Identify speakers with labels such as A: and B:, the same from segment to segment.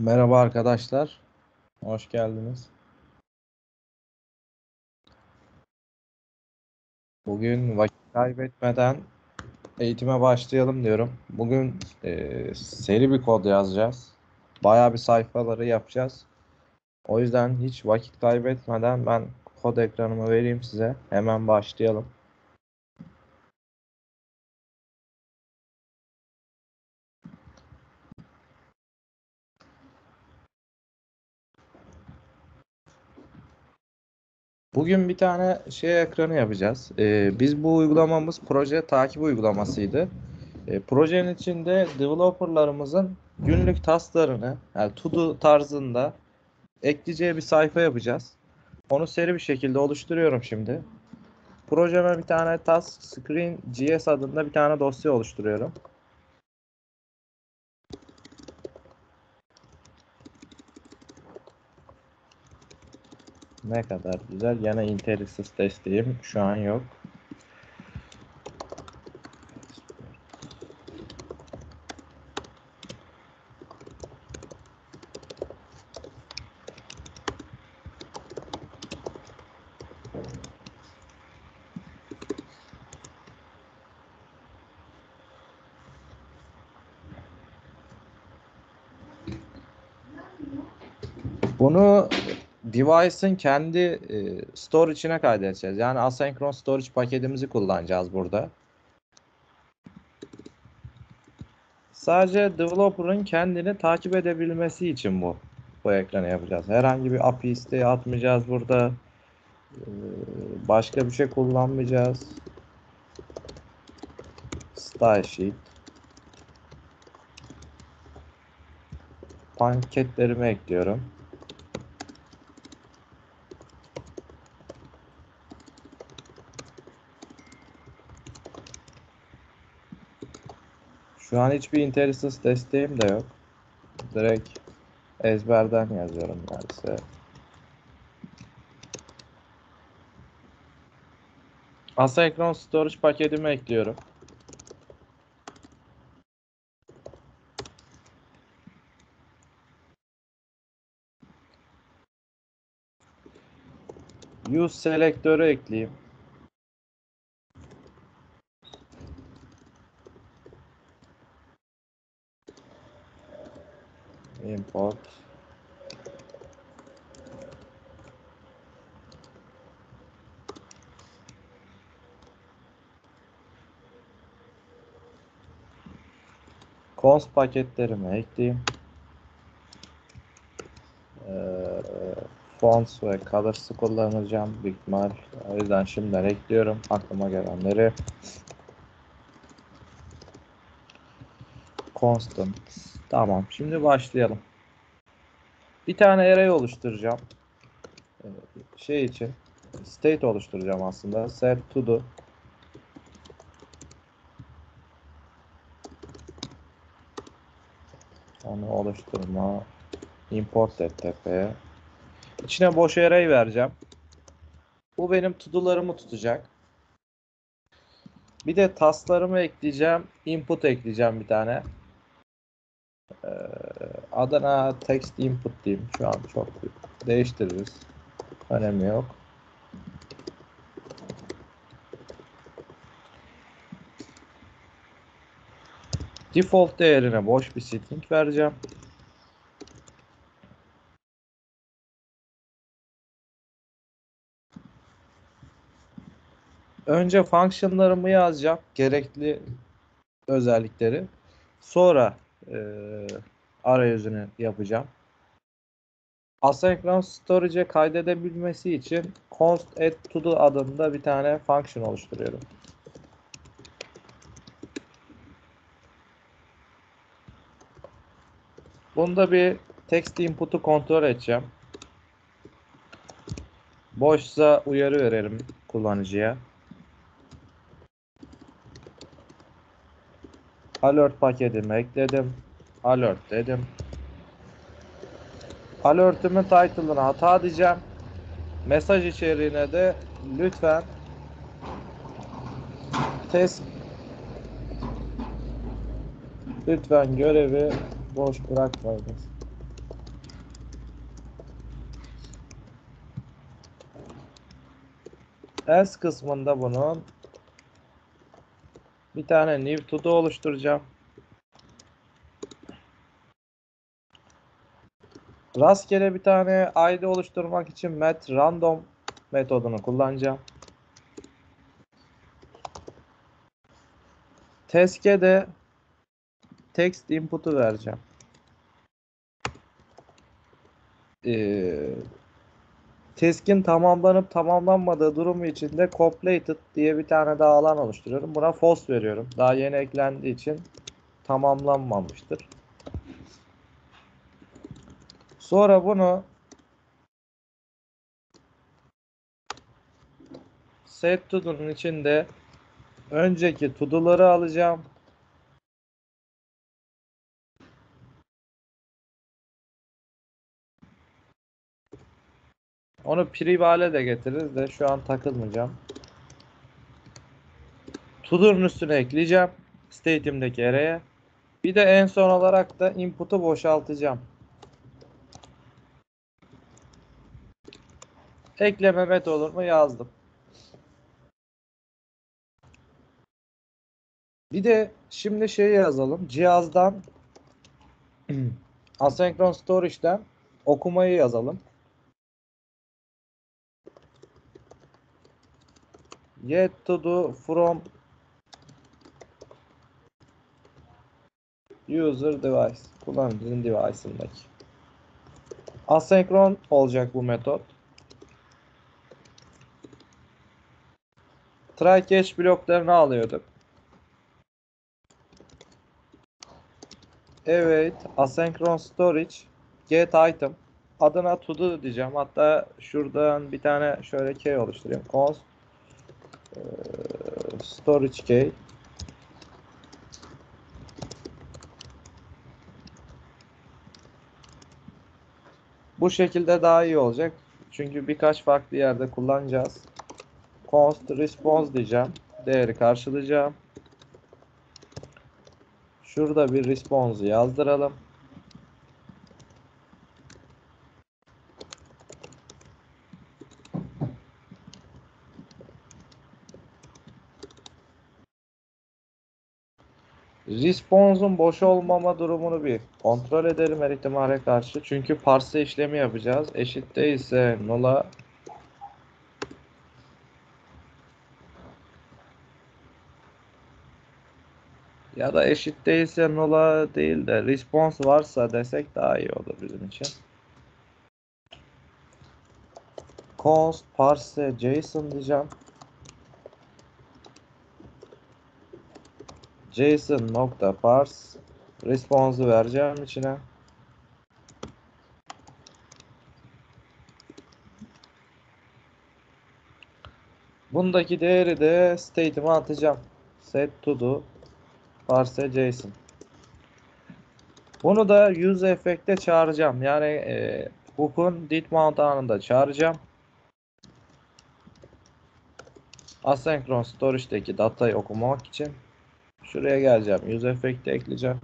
A: Merhaba arkadaşlar. Hoş geldiniz. Bugün vakit kaybetmeden eğitime başlayalım diyorum. Bugün e, seri bir kod yazacağız. Bayağı bir sayfaları yapacağız. O yüzden hiç vakit kaybetmeden ben kod ekranımı vereyim size. Hemen başlayalım. Bugün bir tane şey ekranı yapacağız. Ee, biz bu uygulamamız proje takip uygulamasıydı. Ee, projenin içinde developerlarımızın günlük tasklarını yani to-do tarzında ekleyeceği bir sayfa yapacağız. Onu seri bir şekilde oluşturuyorum şimdi. Projeme bir tane task screen GS adında bir tane dosya oluşturuyorum. Ne kadar güzel. Yine IntelliSys desteğim şu an yok. Bunu device'ın kendi e, storage'ine kaydedeceğiz. Yani asenkron storage paketimizi kullanacağız burada. Sadece developer'ın kendini takip edebilmesi için bu bu ekranı yapacağız. Herhangi bir API isteği atmayacağız burada. Ee, başka bir şey kullanmayacağız. Style sheet. Paketlerimi ekliyorum. Şu an hiçbir IntelliSys desteğim de yok. Direkt ezberden yazıyorum neredeyse. Asynchron storage paketimi ekliyorum. Use selektörü ekleyeyim. import const paketlerimi ekleyeyim. Ee, fonts ve colors'ı kullanacağım büyük ihtimal. O yüzden şimdiden ekliyorum aklıma gelenleri. Constant. Tamam. Şimdi başlayalım. Bir tane array oluşturacağım. Ee, şey için state oluşturacağım aslında. Set to do. Onu oluşturma. Import tepeye. İçine boş array vereceğim. Bu benim todo'larımı tutacak. Bir de taslarımı ekleyeceğim. Input ekleyeceğim bir tane. Ee, Adana text input diyeyim. Şu an çok değiştiririz. Önemi yok. Default değerine boş bir string vereceğim. Önce functionlarımı yazacağım. Gerekli özellikleri. Sonra e, arayüzünü yapacağım. Asynchron storage'e kaydedebilmesi için const add to do adında bir tane function oluşturuyorum. Bunda bir text input'u kontrol edeceğim. Boşsa uyarı verelim kullanıcıya. Alert paketimi ekledim. Alert dedim. Alert'imin title'ına hata diyeceğim. Mesaj içeriğine de lütfen test lütfen görevi boş bırak bırakmayın. S kısmında bunun bir tane new to oluşturacağım. Rastgele bir tane ID oluşturmak için met random metodunu kullanacağım. Test'e de text input'u vereceğim. Ee, task'in tamamlanıp tamamlanmadığı durumu için de completed diye bir tane daha alan oluşturuyorum. Buna false veriyorum. Daha yeni eklendiği için tamamlanmamıştır. Sonra bunu set to'nun içinde önceki to'ları alacağım. Onu privale de getiririz de şu an takılmayacağım. To'nun üstüne ekleyeceğim. State'imdeki array'e. Bir de en son olarak da input'u boşaltacağım. Ekleme metodumu yazdım. Bir de şimdi şey yazalım. Cihazdan asenkron storage'den okumayı yazalım. Get to do from user device. Kullanıcının device'ındaki. Asenkron olacak bu metot. Try catch bloklarını alıyorduk. Evet, asenkron storage get item adına to do diyeceğim. Hatta şuradan bir tane şöyle key oluşturayım. Const storage key Bu şekilde daha iyi olacak. Çünkü birkaç farklı yerde kullanacağız. Const response diyeceğim. Değeri karşılayacağım. Şurada bir response yazdıralım. Response'un boş olmama durumunu bir kontrol edelim her ihtimale karşı. Çünkü parse işlemi yapacağız. Eşit değilse null'a ya da eşit değilse null'a değil de response varsa desek daha iyi olur bizim için. const parse JSON diyeceğim. JSON nokta parse response'u vereceğim içine. Bundaki değeri de state'ime atacağım. Set to do parse JSON. Bunu da use effect'te çağıracağım. Yani e, hook'un did mount anında çağıracağım. Asenkron storage'deki datayı okumak için şuraya geleceğim. Use effect'te ekleyeceğim.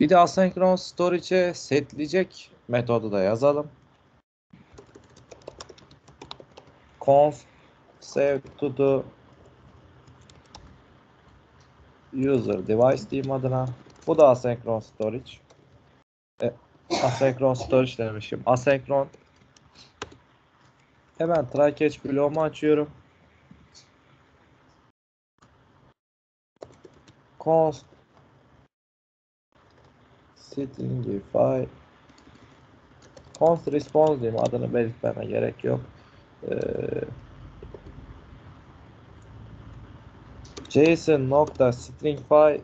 A: Bir de asenkron storage'e setleyecek metodu da yazalım. const save to the user device diyeyim adına. Bu da asenkron storage. E, asenkron storage demişim. Asenkron Hemen try catch bloğumu açıyorum. Const stringify const response diyeyim adını belirtmeme gerek yok. Ee, JSON nokta stringify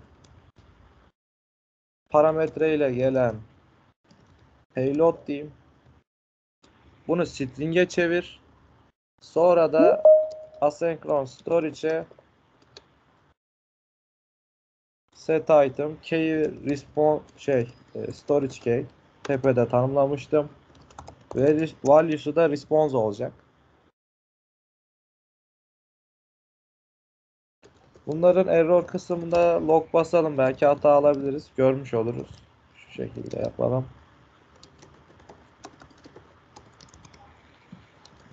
A: parametre ile gelen payload diyeyim. Bunu string'e çevir. Sonra da asenkron storage'e set item key response şey e, storage key tepede tanımlamıştım. Ve value'su da response olacak. Bunların error kısmında log basalım. Belki hata alabiliriz. Görmüş oluruz. Şu şekilde yapalım.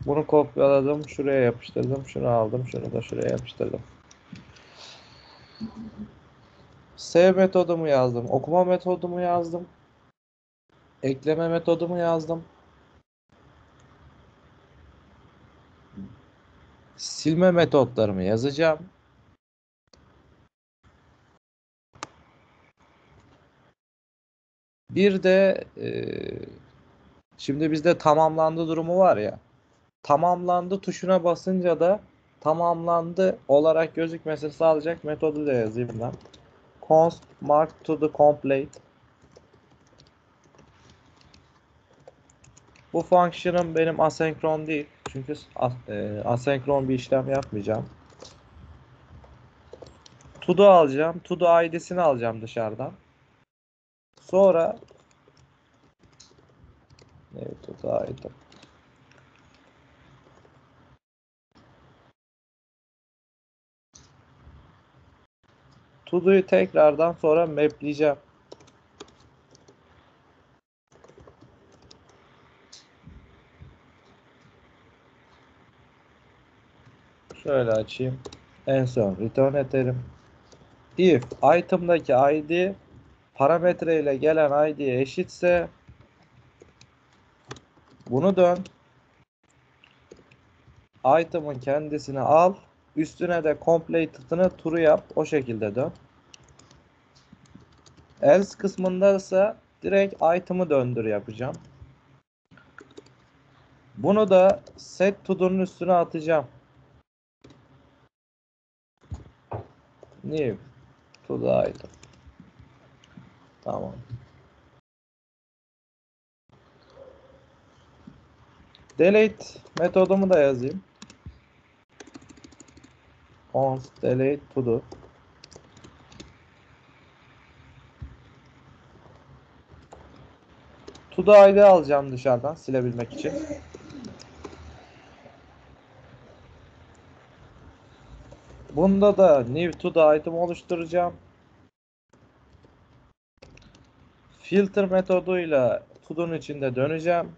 A: Bunu kopyaladım. Şuraya yapıştırdım. Şunu aldım. Şunu da şuraya yapıştırdım. S metodumu yazdım. Okuma metodumu yazdım. Ekleme metodumu yazdım. Silme metotlarımı yazacağım. Bir de eee, şimdi bizde tamamlandı durumu var ya. Tamamlandı tuşuna basınca da tamamlandı olarak gözükmesini sağlayacak metodu da yazayım ben. Const mark to the complete. Bu function'ım benim asenkron değil. Çünkü e, asenkron bir işlem yapmayacağım. To-do alacağım. To-do ID'sini alacağım dışarıdan. Sonra evet to-do ID. To-do'yu tekrardan sonra mapleyeceğim. Şöyle açayım. En son return ederim. If item'daki ID parametre ile gelen ID'ye eşitse bunu dön. Item'ın kendisini al. Üstüne de completed'ını true yap. O şekilde dön. Else kısmında ise direkt item'ı döndür yapacağım. Bunu da set to'nun üstüne atacağım. New to the item. Tamam. Delete metodumu da yazayım. const delete to do. To ID alacağım dışarıdan silebilmek için. Bunda da new to the item oluşturacağım. Filter metoduyla to'nun içinde döneceğim.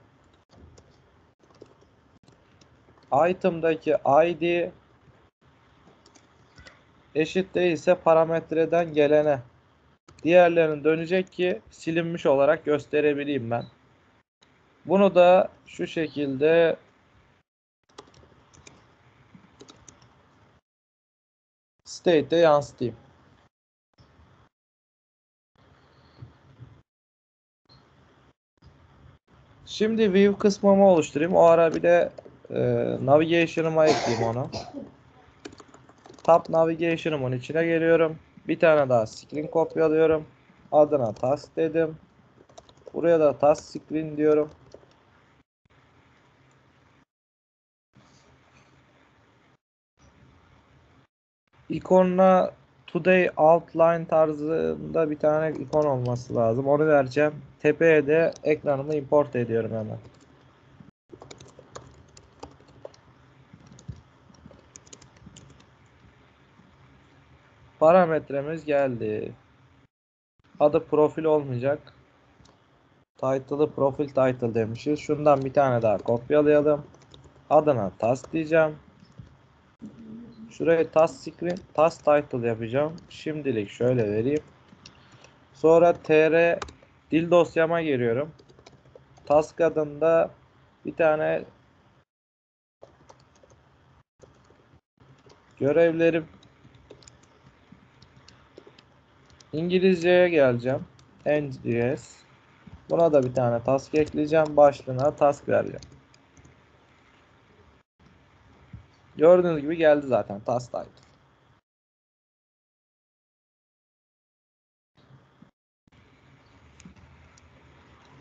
A: Item'daki ID eşit değilse parametreden gelene diğerlerinin dönecek ki silinmiş olarak gösterebileyim ben. Bunu da şu şekilde state'e yansıtayım. Şimdi view kısmımı oluşturayım. O ara bir de e, navigation'ıma ekleyeyim onu. Tab navigation'ımın içine geliyorum. Bir tane daha screen kopyalıyorum. Adına task dedim. Buraya da task screen diyorum. İkonuna Today Outline tarzında bir tane ikon olması lazım. Onu vereceğim. Tepeye de ekranımı import ediyorum hemen. Parametremiz geldi. Adı profil olmayacak. Title'ı profil title demişiz. Şundan bir tane daha kopyalayalım. Adına task diyeceğim. Şuraya task screen, task title yapacağım. Şimdilik şöyle vereyim. Sonra tr dil dosyama giriyorum. Task adında bir tane görevlerim İngilizceye geleceğim. NGS. Buna da bir tane task ekleyeceğim. Başlığına task vereceğim. Gördüğünüz gibi geldi zaten task title.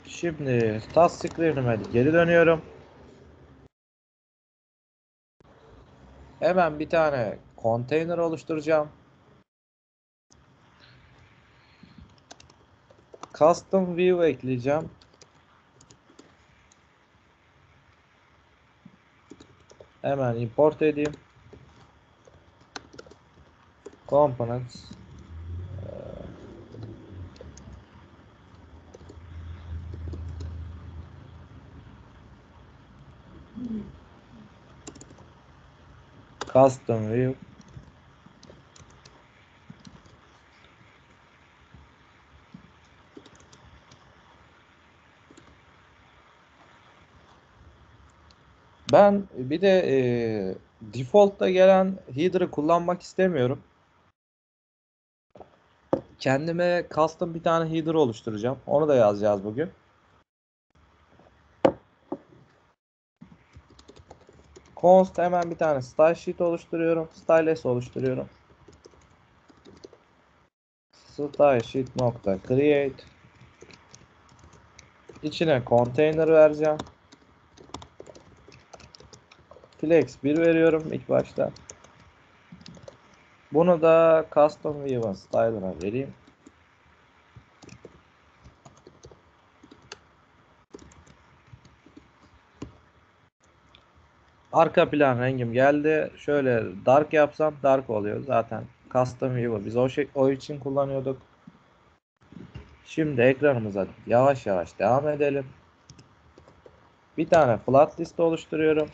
A: Şimdi task screen'ime geri dönüyorum. Hemen bir tane container oluşturacağım. Custom view ekleyeceğim. Hemen import edeyim. Components. Custom view. Ben bir de e, default'ta gelen header'ı kullanmak istemiyorum. Kendime custom bir tane header oluşturacağım. Onu da yazacağız bugün. Const hemen bir tane style sheet oluşturuyorum. Styleless oluşturuyorum. Style sheet nokta create İçine container vereceğim. Flex 1 veriyorum ilk başta. Bunu da custom view'ın style'ına vereyim. Arka plan rengim geldi. Şöyle dark yapsam dark oluyor. Zaten custom view biz o, şey, o için kullanıyorduk. Şimdi ekranımıza yavaş yavaş devam edelim. Bir tane flat list oluşturuyorum.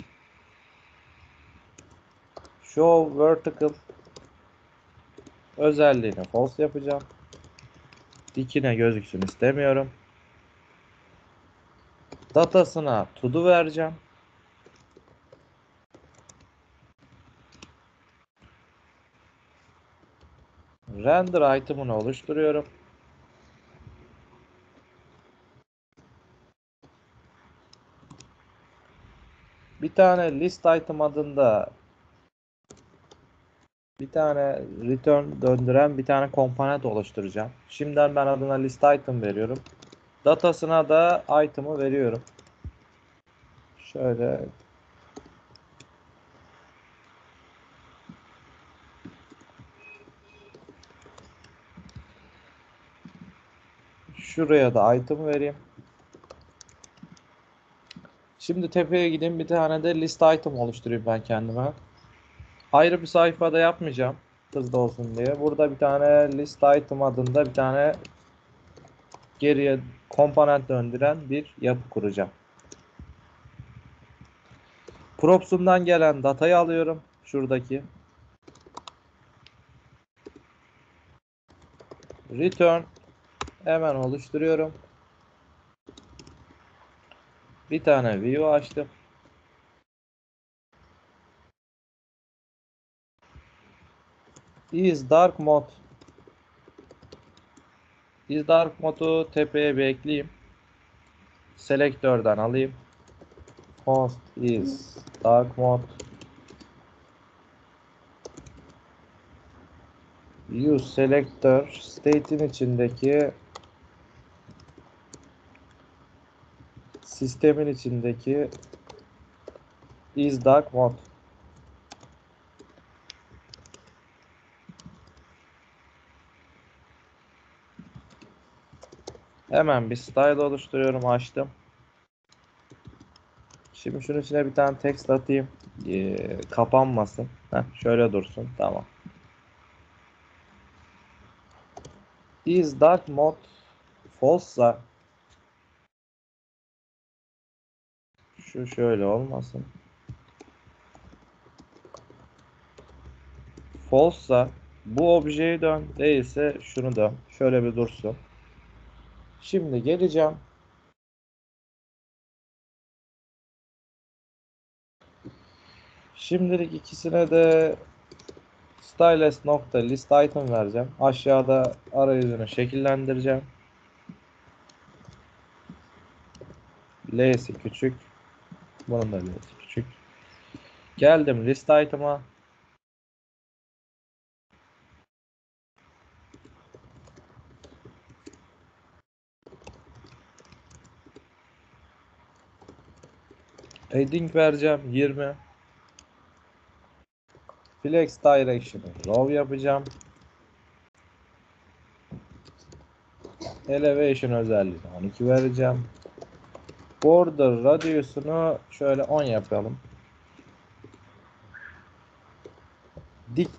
A: Show vertical özelliğini false yapacağım. Dikine gözüksün istemiyorum. Datasına to do vereceğim. Render item'ını oluşturuyorum. Bir tane list item adında bir tane return döndüren bir tane komponent oluşturacağım. Şimdiden ben adına list item veriyorum. Datasına da item'ı veriyorum. Şöyle Şuraya da item vereyim. Şimdi tepeye gideyim bir tane de list item oluşturayım ben kendime. Ayrı bir sayfada yapmayacağım. Hızlı olsun diye. Burada bir tane list item adında bir tane geriye komponent döndüren bir yapı kuracağım. Props'umdan gelen datayı alıyorum. Şuradaki. Return hemen oluşturuyorum. Bir tane view açtım. Is dark mode. Is dark modu tepeye bir ekleyeyim. Selektörden alayım. Host is dark mode. Use selector state'in içindeki sistemin içindeki is dark mode. Hemen bir style oluşturuyorum açtım. Şimdi şunun içine bir tane text atayım. Ee, kapanmasın. Heh, şöyle dursun. Tamam. Is dark mode false'sa şu şöyle olmasın. False'sa bu objeyi dön. Değilse şunu dön. Şöyle bir dursun. Şimdi geleceğim. Şimdilik ikisine de stylus nokta list item vereceğim. Aşağıda arayüzünü şekillendireceğim. L'si küçük. Bunun da L'si küçük. Geldim list item'a. Heading vereceğim 20. Flex Direction'ı row yapacağım. Elevation özelliğini 12 vereceğim. Border radius'unu şöyle 10 yapalım. Dik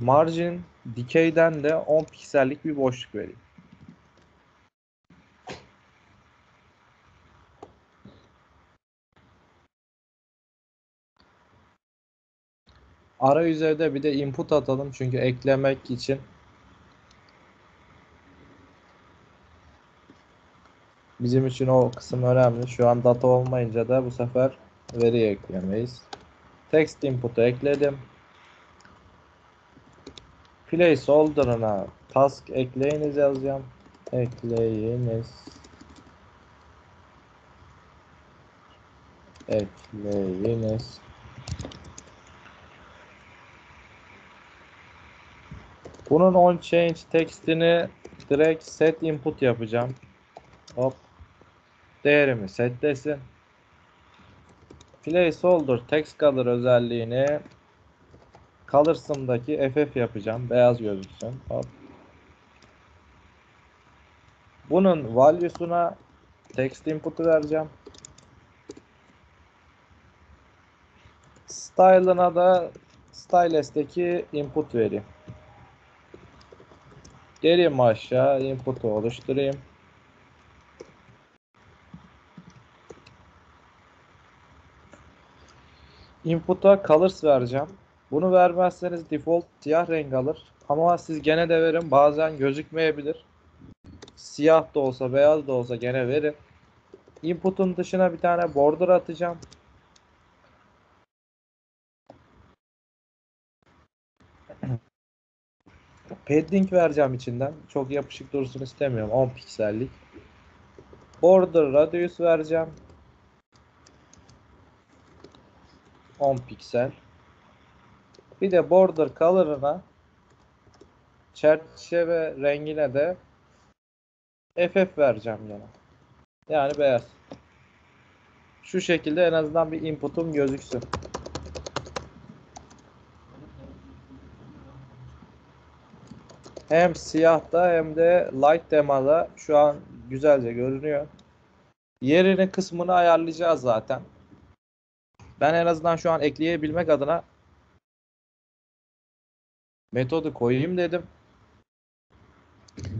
A: margin dikeyden de 10 piksellik bir boşluk vereyim. Arayüze de bir de input atalım çünkü eklemek için bizim için o kısım önemli. Şu an data olmayınca da bu sefer veri eklemeyiz. Text input'u ekledim. Placeholder'ına task ekleyiniz yazacağım. Ekleyiniz. Ekleyiniz. Bunun on change text'ini direkt set input yapacağım. Hop. Değerimi setlesin. Placeholder text color özelliğini colors'ımdaki FF yapacağım. Beyaz gözüksün. Hop. Bunun value'suna text input'u vereceğim. Style'ına da styles'teki input vereyim. Geleyim aşağı input'u oluşturayım. Input'a colors vereceğim. Bunu vermezseniz default siyah renk alır. Ama siz gene de verin. Bazen gözükmeyebilir. Siyah da olsa beyaz da olsa gene verin. Input'un dışına bir tane border atacağım. Padding vereceğim içinden. Çok yapışık dursun istemiyorum. 10 piksellik. Border radius vereceğim. 10 piksel. Bir de border color'ına çerçeve rengine de FF vereceğim yine. Yani beyaz. Şu şekilde en azından bir input'um gözüksün. Hem siyahta hem de light temada şu an güzelce görünüyor. Yerini kısmını ayarlayacağız zaten. Ben en azından şu an ekleyebilmek adına metodu koyayım dedim.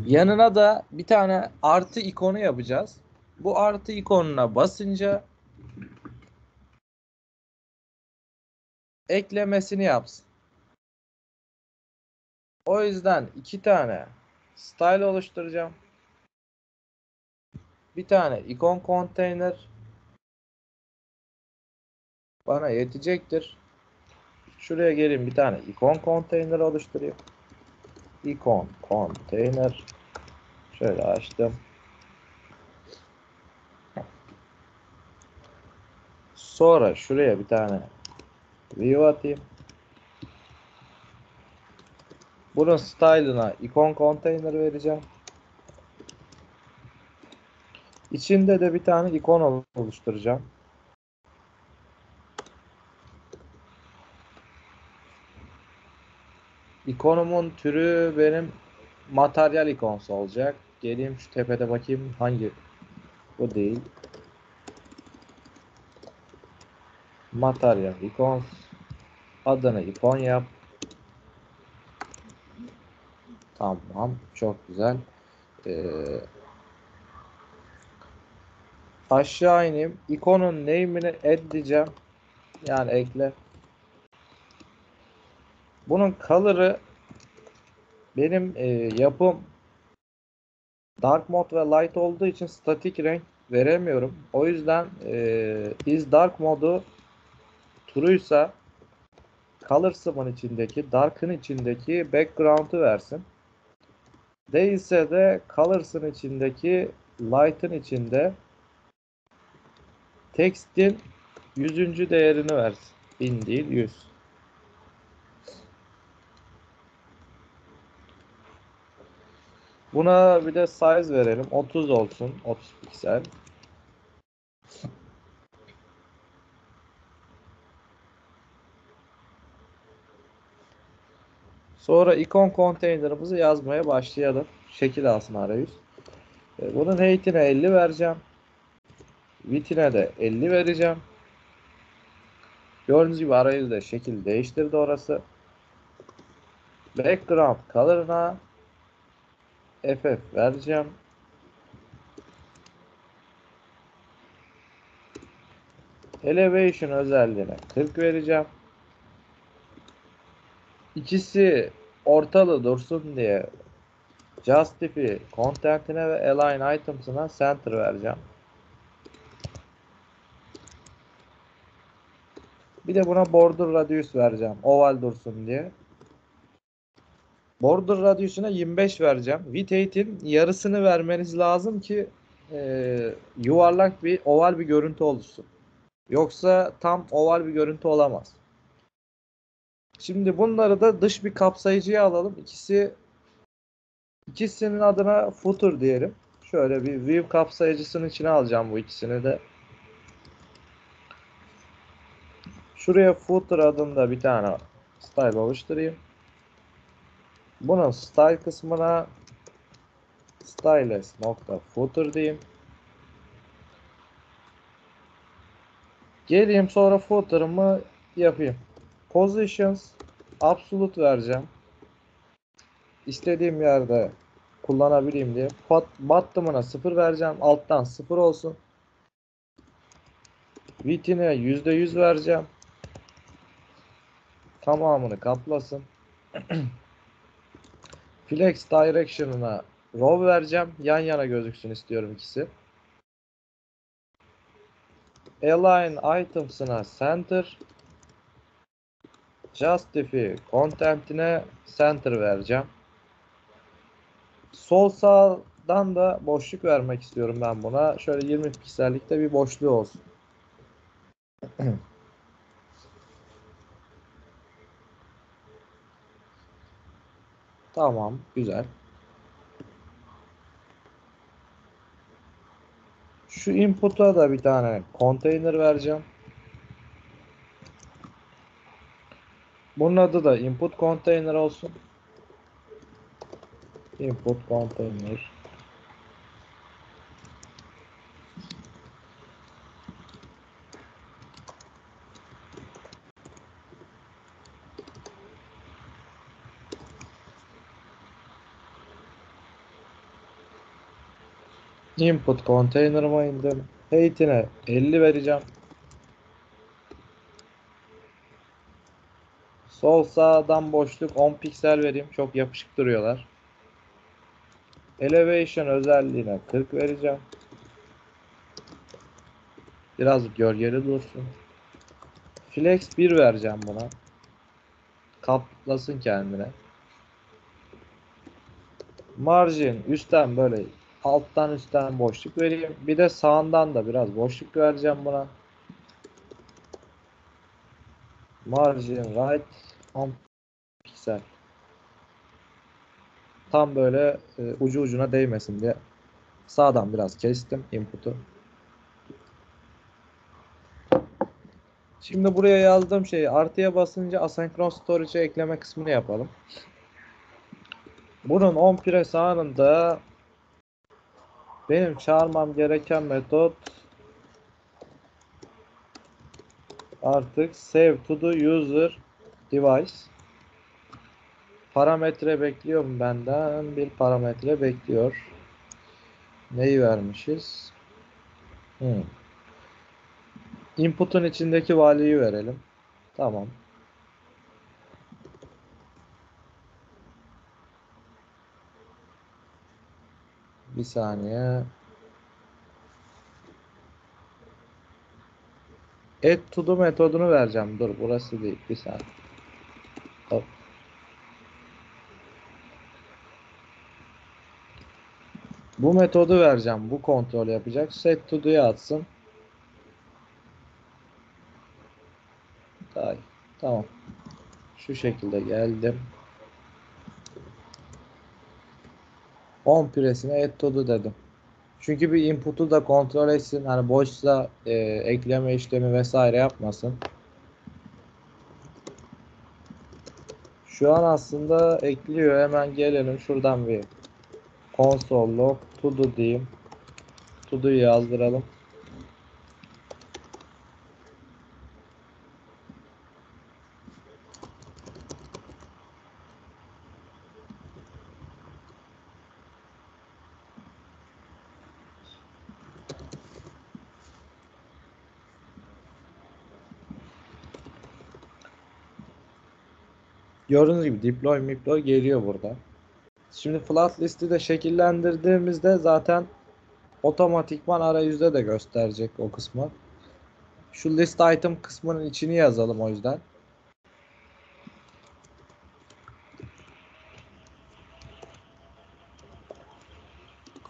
A: Yanına da bir tane artı ikonu yapacağız. Bu artı ikonuna basınca eklemesini yapsın. O yüzden iki tane style oluşturacağım. Bir tane ikon container bana yetecektir. Şuraya gelin bir tane ikon container oluşturayım. Ikon container şöyle açtım. Sonra şuraya bir tane view atayım. Bunun style'ına ikon container vereceğim. İçinde de bir tane ikon oluşturacağım. İkonumun türü benim materyal ikonsu olacak. Geleyim şu tepede bakayım hangi bu değil. Materyal ikon adını ikon yap. Tamam. Çok güzel. Ee, aşağı ineyim. İkonun name'ini add. Yani ekle. Bunun color'ı benim e, yapım dark mode ve light olduğu için statik renk veremiyorum. O yüzden e, is dark modu true'ysa colors'ımın içindeki dark'ın içindeki background'u versin. Değilse de colors'ın içindeki light'ın içinde text'in 100. değerini versin. 1000 değil 100. Buna bir de size verelim. 30 olsun. 30 piksel. Sonra ikon konteynerımızı yazmaya başlayalım. Şekil alsın arayüz. E, bunun height'ine 50 vereceğim. Width'ine de 50 vereceğim. Gördüğünüz gibi arayüzde şekil değiştirdi orası. Background color'ına FF vereceğim. Elevation özelliğine 40 vereceğim. İkisi ortalı dursun diye Justify content'ine ve align items'ına center vereceğim. Bir de buna border radius vereceğim. Oval dursun diye. Border radius'una 25 vereceğim. 8'in yarısını vermeniz lazım ki e, yuvarlak bir oval bir görüntü oluşsun. Yoksa tam oval bir görüntü olamaz. Şimdi bunları da dış bir kapsayıcıya alalım. İkisi ikisinin adına footer diyelim. Şöyle bir view kapsayıcısının içine alacağım bu ikisini de. Şuraya footer adında bir tane style oluşturayım. Bunun style kısmına stylist nokta footer diyeyim. Geleyim sonra footer'ımı yapayım. Positions absolute vereceğim. İstediğim yerde kullanabileyim diye. Bottom'ına 0 vereceğim. Alttan 0 olsun. Width'ine %100 vereceğim. Tamamını kaplasın. Flex Direction'ına row vereceğim. Yan yana gözüksün istiyorum ikisi. Align items'ına center. Justify content'ine center vereceğim. Sol sağdan da boşluk vermek istiyorum ben buna. Şöyle 20 piksellikte bir boşluğu olsun. Tamam, güzel. Şu input'a da bir tane container vereceğim. Bunun adı da input container olsun. Input container. Input container'ıma indim. Height'ine 50 vereceğim. Sol sağdan boşluk 10 piksel vereyim. Çok yapışık duruyorlar. Elevation özelliğine 40 vereceğim. Biraz gölgeli dursun. Flex 1 vereceğim buna. Kaplasın kendine. Margin üstten böyle alttan üstten boşluk vereyim. Bir de sağından da biraz boşluk vereceğim buna. Margin right 10 piksel. Tam böyle e, ucu ucuna değmesin diye sağdan biraz kestim input'u. Şimdi buraya yazdığım şeyi artıya basınca asenkron storage'e ekleme kısmını yapalım. Bunun on press anında benim çağırmam gereken metot artık save to the user device. Parametre bekliyorum benden. Bir parametre bekliyor. Neyi vermişiz? Hmm. input'un içindeki value'yu verelim. Tamam. Bir saniye add to do metodunu vereceğim dur burası değil bir saniye Hop. Bu metodu vereceğim. Bu kontrol yapacak. Set to do'ya atsın. Tamam. Tamam. Şu şekilde geldim. 10 presine add to do dedim. Çünkü bir input'u da kontrol etsin. Hani boşsa e, ekleme işlemi vesaire yapmasın. Şu an aslında ekliyor. Hemen gelelim şuradan bir console log to do diyeyim. To do'yu yazdıralım. Gördüğünüz gibi deploy deploy geliyor burada. Şimdi flat listi de şekillendirdiğimizde zaten otomatikman arayüzde de gösterecek o kısmı. Şu list item kısmının içini yazalım o yüzden.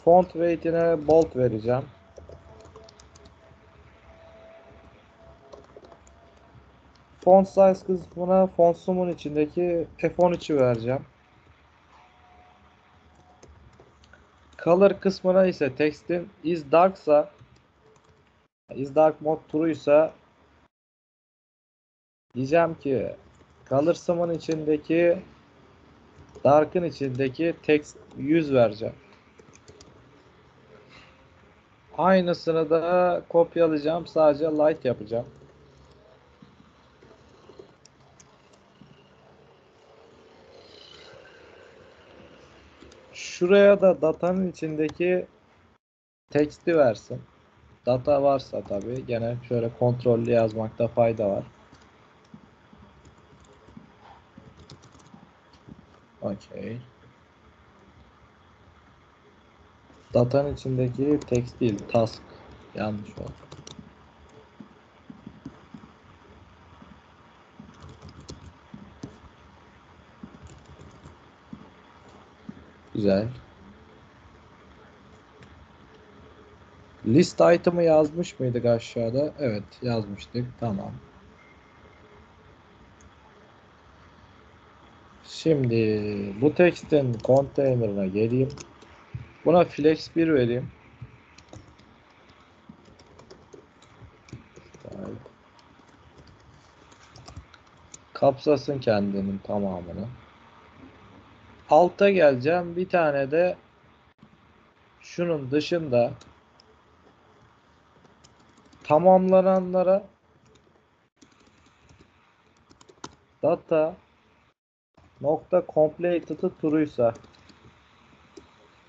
A: Font weight'ine bold vereceğim. Font size kısmına font zoom'un içindeki F13'ü vereceğim. Color kısmına ise text'in is darksa is dark mode true'ysa diyeceğim ki color zoom'un içindeki dark'ın içindeki text 100 vereceğim. Aynısını da kopyalayacağım. Sadece light yapacağım. Şuraya da datanın içindeki teksti versin. Data varsa tabii gene şöyle kontrollü yazmakta fayda var. Okey. Datanın içindeki text değil, task. Yanlış oldu. Güzel. List item'ı yazmış mıydık aşağıda? Evet, yazmıştık. Tamam. Şimdi bu text'in container'ına geleyim. Buna flex 1 vereyim. Kapsasın kendinin tamamını. Alta geleceğim. Bir tane de şunun dışında tamamlananlara data nokta completed'ı true'ysa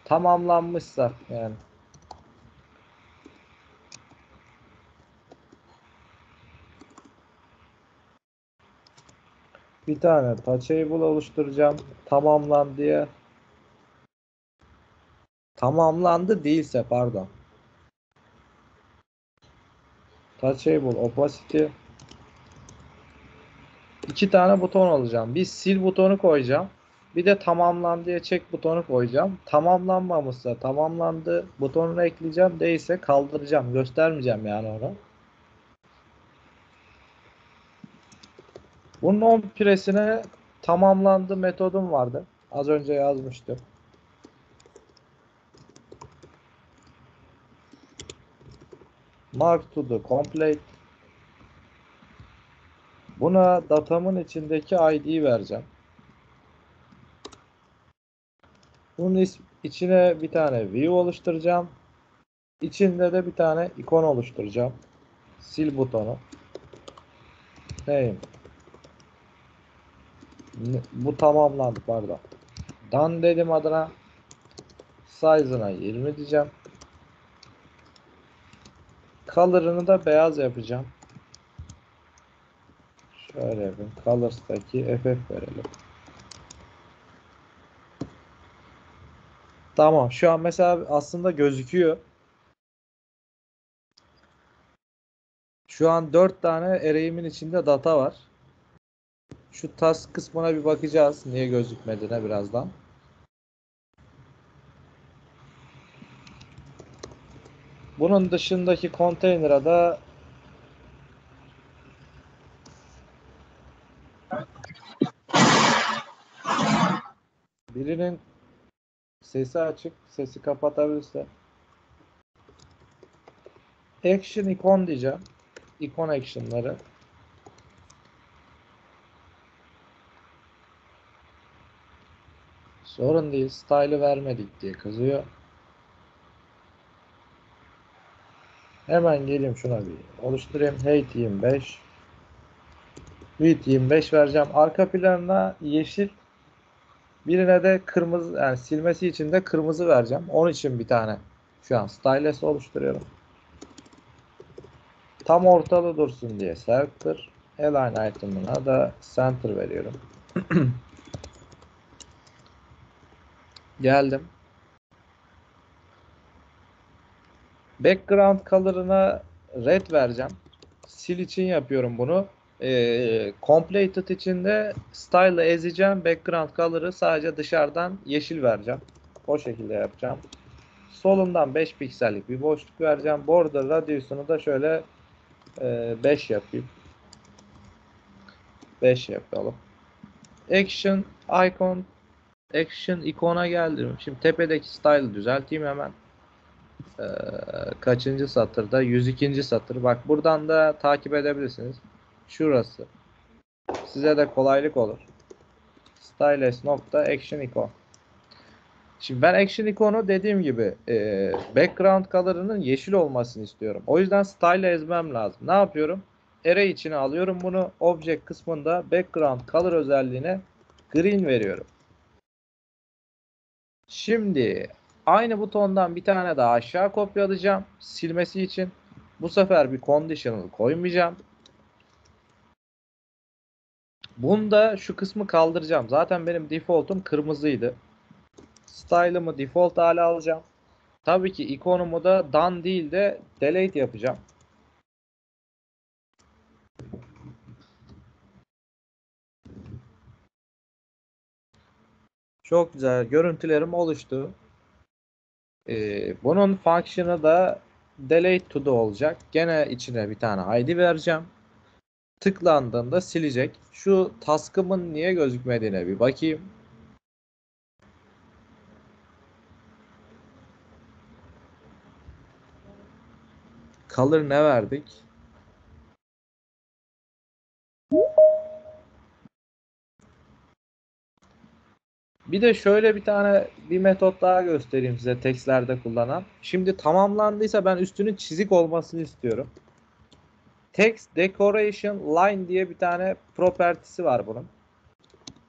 A: tamamlanmışsa yani bir tane touchable oluşturacağım tamamlan diye tamamlandı değilse pardon touchable opacity iki tane buton alacağım bir sil butonu koyacağım bir de tamamlan diye çek butonu koyacağım. Tamamlanmamışsa tamamlandı butonunu ekleyeceğim. Değilse kaldıracağım. Göstermeyeceğim yani onu. Bunun on presine tamamlandı metodum vardı. Az önce yazmıştım. Mark to the complete. Buna datamın içindeki ID'yi vereceğim. Bunun içine bir tane view oluşturacağım. İçinde de bir tane ikon oluşturacağım. Sil butonu. Name. Bu tamamlandı pardon. Done dedim adına. Size'ına 20 diyeceğim. Color'ını da beyaz yapacağım. Şöyle yapayım. Colors'taki FF verelim. Tamam. Şu an mesela aslında gözüküyor. Şu an 4 tane array'imin içinde data var. Şu task kısmına bir bakacağız. Niye gözükmediğine birazdan. Bunun dışındaki konteyner'a da birinin Sesi açık. Sesi kapatabilirse. Action ikon diyeceğim. İkon action'ları. Sorun değil. Style'ı vermedik diye kızıyor. Hemen geleyim şuna bir oluşturayım. Height 25. Width 25 vereceğim. Arka planına yeşil Birine de kırmızı yani silmesi için de kırmızı vereceğim. Onun için bir tane şu an stylus oluşturuyorum. Tam ortalı dursun diye center. Align item'ına da center veriyorum. Geldim. Background color'ına red vereceğim. Sil için yapıyorum bunu. Ee, completed için de style'ı ezeceğim. Background color'ı sadece dışarıdan yeşil vereceğim. O şekilde yapacağım. Solundan 5 piksellik bir boşluk vereceğim. Border radius'unu da şöyle e, 5 yapayım. 5 yapalım. Action icon action ikona geldim. Şimdi tepedeki style düzelteyim hemen. Ee, kaçıncı satırda? 102. satır. Bak buradan da takip edebilirsiniz. Şurası. Size de kolaylık olur. Stylus action icon. Şimdi ben action ikonu dediğim gibi e, background color'ının yeşil olmasını istiyorum. O yüzden style ezmem lazım. Ne yapıyorum? Array içine alıyorum bunu. Object kısmında background color özelliğine green veriyorum. Şimdi aynı butondan bir tane daha aşağı kopyalayacağım. Silmesi için. Bu sefer bir conditional koymayacağım. Bunda şu kısmı kaldıracağım. Zaten benim default'um kırmızıydı. Style'ımı default hale alacağım. Tabii ki ikonumu da done değil de delete yapacağım. Çok güzel. Görüntülerim oluştu. Ee, bunun function'ı da delete to do olacak. Gene içine bir tane ID vereceğim. Tıklandığında silecek. Şu task'ımın niye gözükmediğine bir bakayım. Color ne verdik? Bir de şöyle bir tane bir metot daha göstereyim size tekstlerde kullanan. Şimdi tamamlandıysa ben üstünün çizik olmasını istiyorum. Text Decoration Line diye bir tane propertisi var bunun.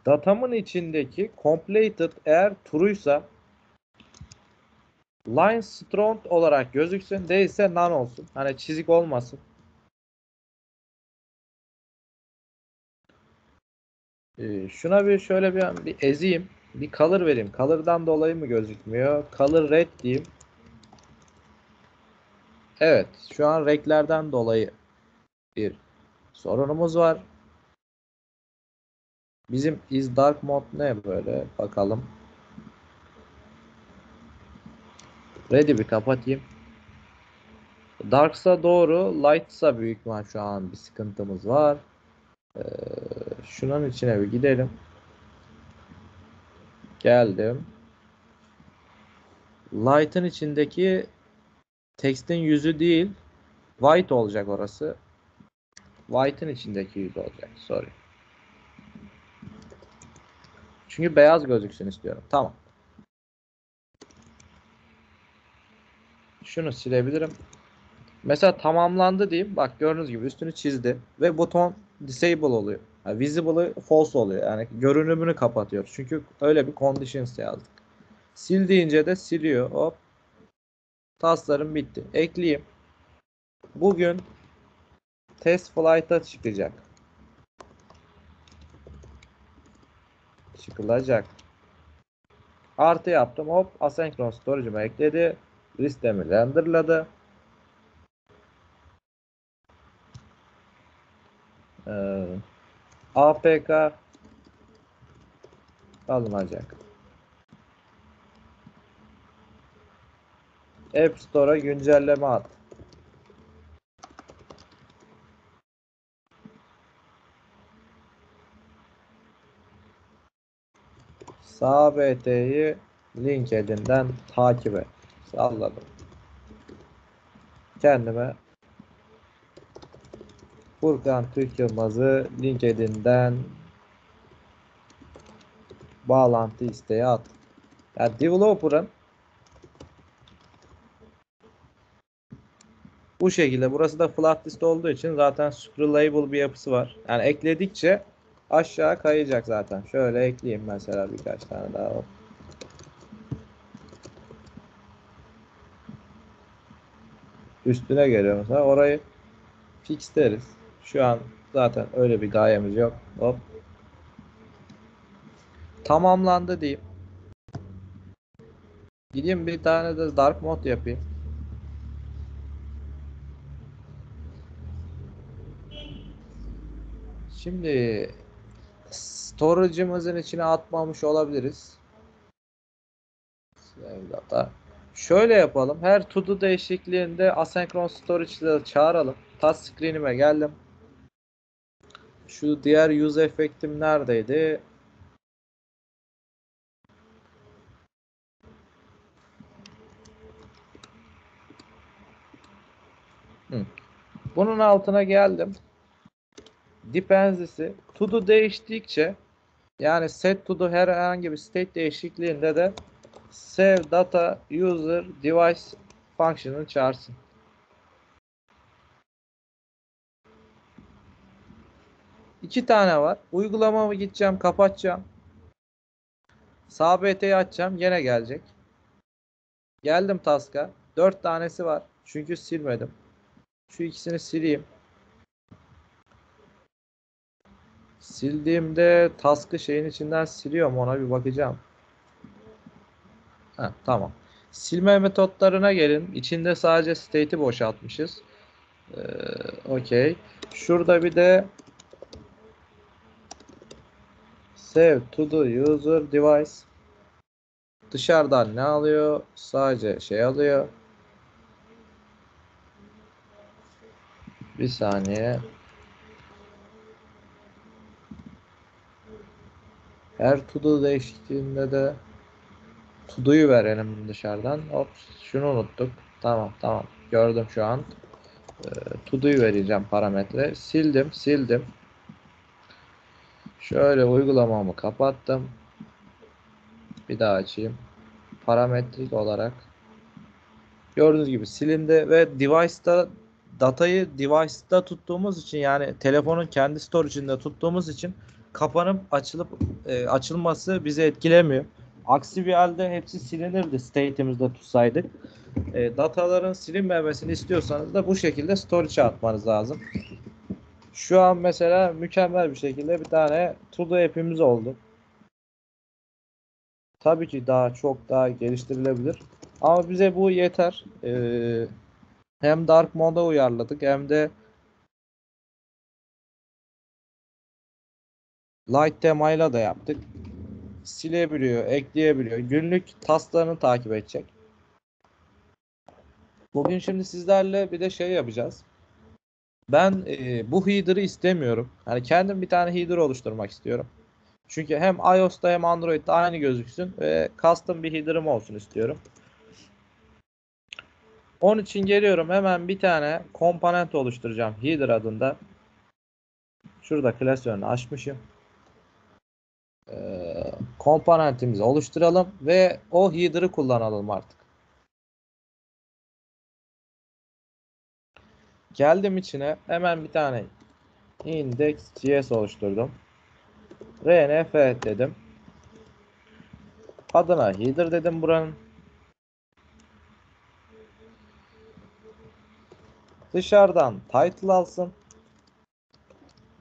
A: Datamın içindeki completed eğer true'ysa line strong olarak gözüksün değilse none olsun. Hani çizik olmasın. Ee, şuna bir şöyle bir, bir ezeyim. Bir color vereyim. Color'dan dolayı mı gözükmüyor? Color red diyeyim. Evet. Şu an renklerden dolayı bir sorunumuz var. Bizim is dark mode ne böyle? Bakalım. Ready bir kapatayım. Darksa doğru. Lightsa büyük ihtimal şu an bir sıkıntımız var. Ee, şunun içine bir gidelim. Geldim. Light'ın içindeki text'in yüzü değil white olacak orası. White'ın içindeki yüz olacak. Sorry. Çünkü beyaz gözüksün istiyorum. Tamam. Şunu silebilirim. Mesela tamamlandı diyeyim. Bak gördüğünüz gibi üstünü çizdi. Ve buton disable oluyor. Yani visible'ı false oluyor. Yani görünümünü kapatıyor. Çünkü öyle bir conditions yazdık. Sil deyince de siliyor. Hop. Taslarım bitti. Ekleyeyim. Bugün test flight'a çıkacak. Çıkılacak. Artı yaptım. Hop. Asenkron storage'ıma ekledi. Listemi renderladı. Ee, APK alınacak. App Store'a güncelleme at. Sağ BT'yi LinkedIn'den takip et. Salladım. Kendime Furkan Türk Yılmaz'ı LinkedIn'den bağlantı isteği at. Yani developer'ın bu şekilde burası da flat list olduğu için zaten scrollable bir yapısı var. Yani ekledikçe aşağı kayacak zaten. Şöyle ekleyeyim mesela birkaç tane daha. Üstüne geliyor mesela. Orayı fix deriz. Şu an zaten öyle bir gayemiz yok. Hop. Tamamlandı diyeyim. Gideyim bir tane de dark mode yapayım. Şimdi storage'ımızın içine atmamış olabiliriz. Data. Şöyle yapalım. Her to do değişikliğinde asenkron storage'ı çağıralım. Touch screen'ime geldim. Şu diğer use efektim neredeydi? Bunun altına geldim. Dependency'si to do değiştikçe yani set to do herhangi bir state değişikliğinde de save data user device function'ını çağırsın. İki tane var. Uygulamamı gideceğim, kapatacağım. Sağ açacağım. Yine gelecek. Geldim task'a. Dört tanesi var. Çünkü silmedim. Şu ikisini sileyim. Sildiğimde task'ı şeyin içinden siliyorum. Ona bir bakacağım. Heh, tamam. Silme metotlarına gelin. İçinde sadece state'i boşaltmışız. Ee, Okey. Şurada bir de Save to do user device. Dışarıdan ne alıyor? Sadece şey alıyor. Bir saniye. Her to do değişikliğinde de to do'yu verelim dışarıdan. Hop şunu unuttuk. Tamam tamam. Gördüm şu an. Ee, to do'yu vereceğim parametre. Sildim sildim. Şöyle uygulamamı kapattım. Bir daha açayım. Parametrik olarak. Gördüğünüz gibi silindi ve device'da datayı device'da tuttuğumuz için yani telefonun kendi storage'inde tuttuğumuz için kapanıp açılıp e, açılması bizi etkilemiyor. Aksi bir halde hepsi silinirdi state'imizde tutsaydık. E, dataların silinmemesini istiyorsanız da bu şekilde storage'e atmanız lazım. Şu an mesela mükemmel bir şekilde bir tane to do app'imiz oldu. Tabii ki daha çok daha geliştirilebilir. Ama bize bu yeter. Ee, hem dark mode'a uyarladık hem de light temayla da yaptık. Silebiliyor, ekleyebiliyor. Günlük tasklarını takip edecek. Bugün şimdi sizlerle bir de şey yapacağız. Ben e, bu header'ı istemiyorum. Yani kendim bir tane header oluşturmak istiyorum. Çünkü hem iOS'ta hem Android'de aynı gözüksün ve custom bir header'ım olsun istiyorum. Onun için geliyorum hemen bir tane komponent oluşturacağım header adında. Şurada klasörünü açmışım. Ee, komponentimizi oluşturalım ve o header'ı kullanalım artık. Geldim içine hemen bir tane index.js oluşturdum. rnf dedim. Adına header dedim buranın. Dışarıdan title alsın.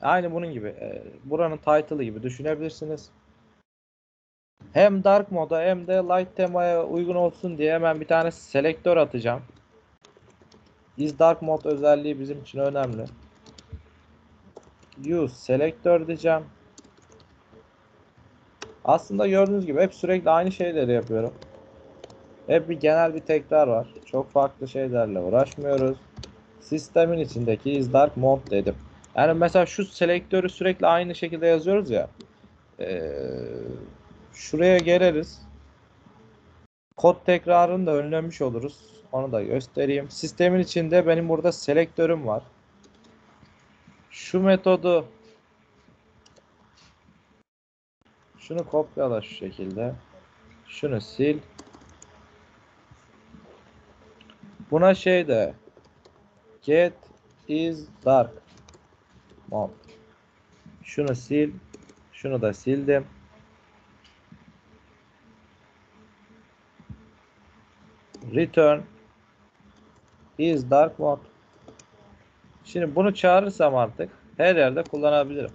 A: Aynı bunun gibi. E, buranın title'ı gibi düşünebilirsiniz. Hem dark moda hem de light temaya uygun olsun diye hemen bir tane selektör atacağım. Is Dark Mode özelliği bizim için önemli. Use selektör diyeceğim. Aslında gördüğünüz gibi hep sürekli aynı şeyleri yapıyorum. Hep bir genel bir tekrar var. Çok farklı şeylerle uğraşmıyoruz. Sistemin içindeki is dark mode dedim. Yani mesela şu selektörü sürekli aynı şekilde yazıyoruz ya. Ee, şuraya geliriz. Kod tekrarını da önlemiş oluruz. Onu da göstereyim. Sistemin içinde benim burada selektörüm var. Şu metodu şunu kopyala şu şekilde. Şunu sil. Buna şey de get is dark mode. Şunu sil. Şunu da sildim. Return is dark mode. Şimdi bunu çağırırsam artık her yerde kullanabilirim.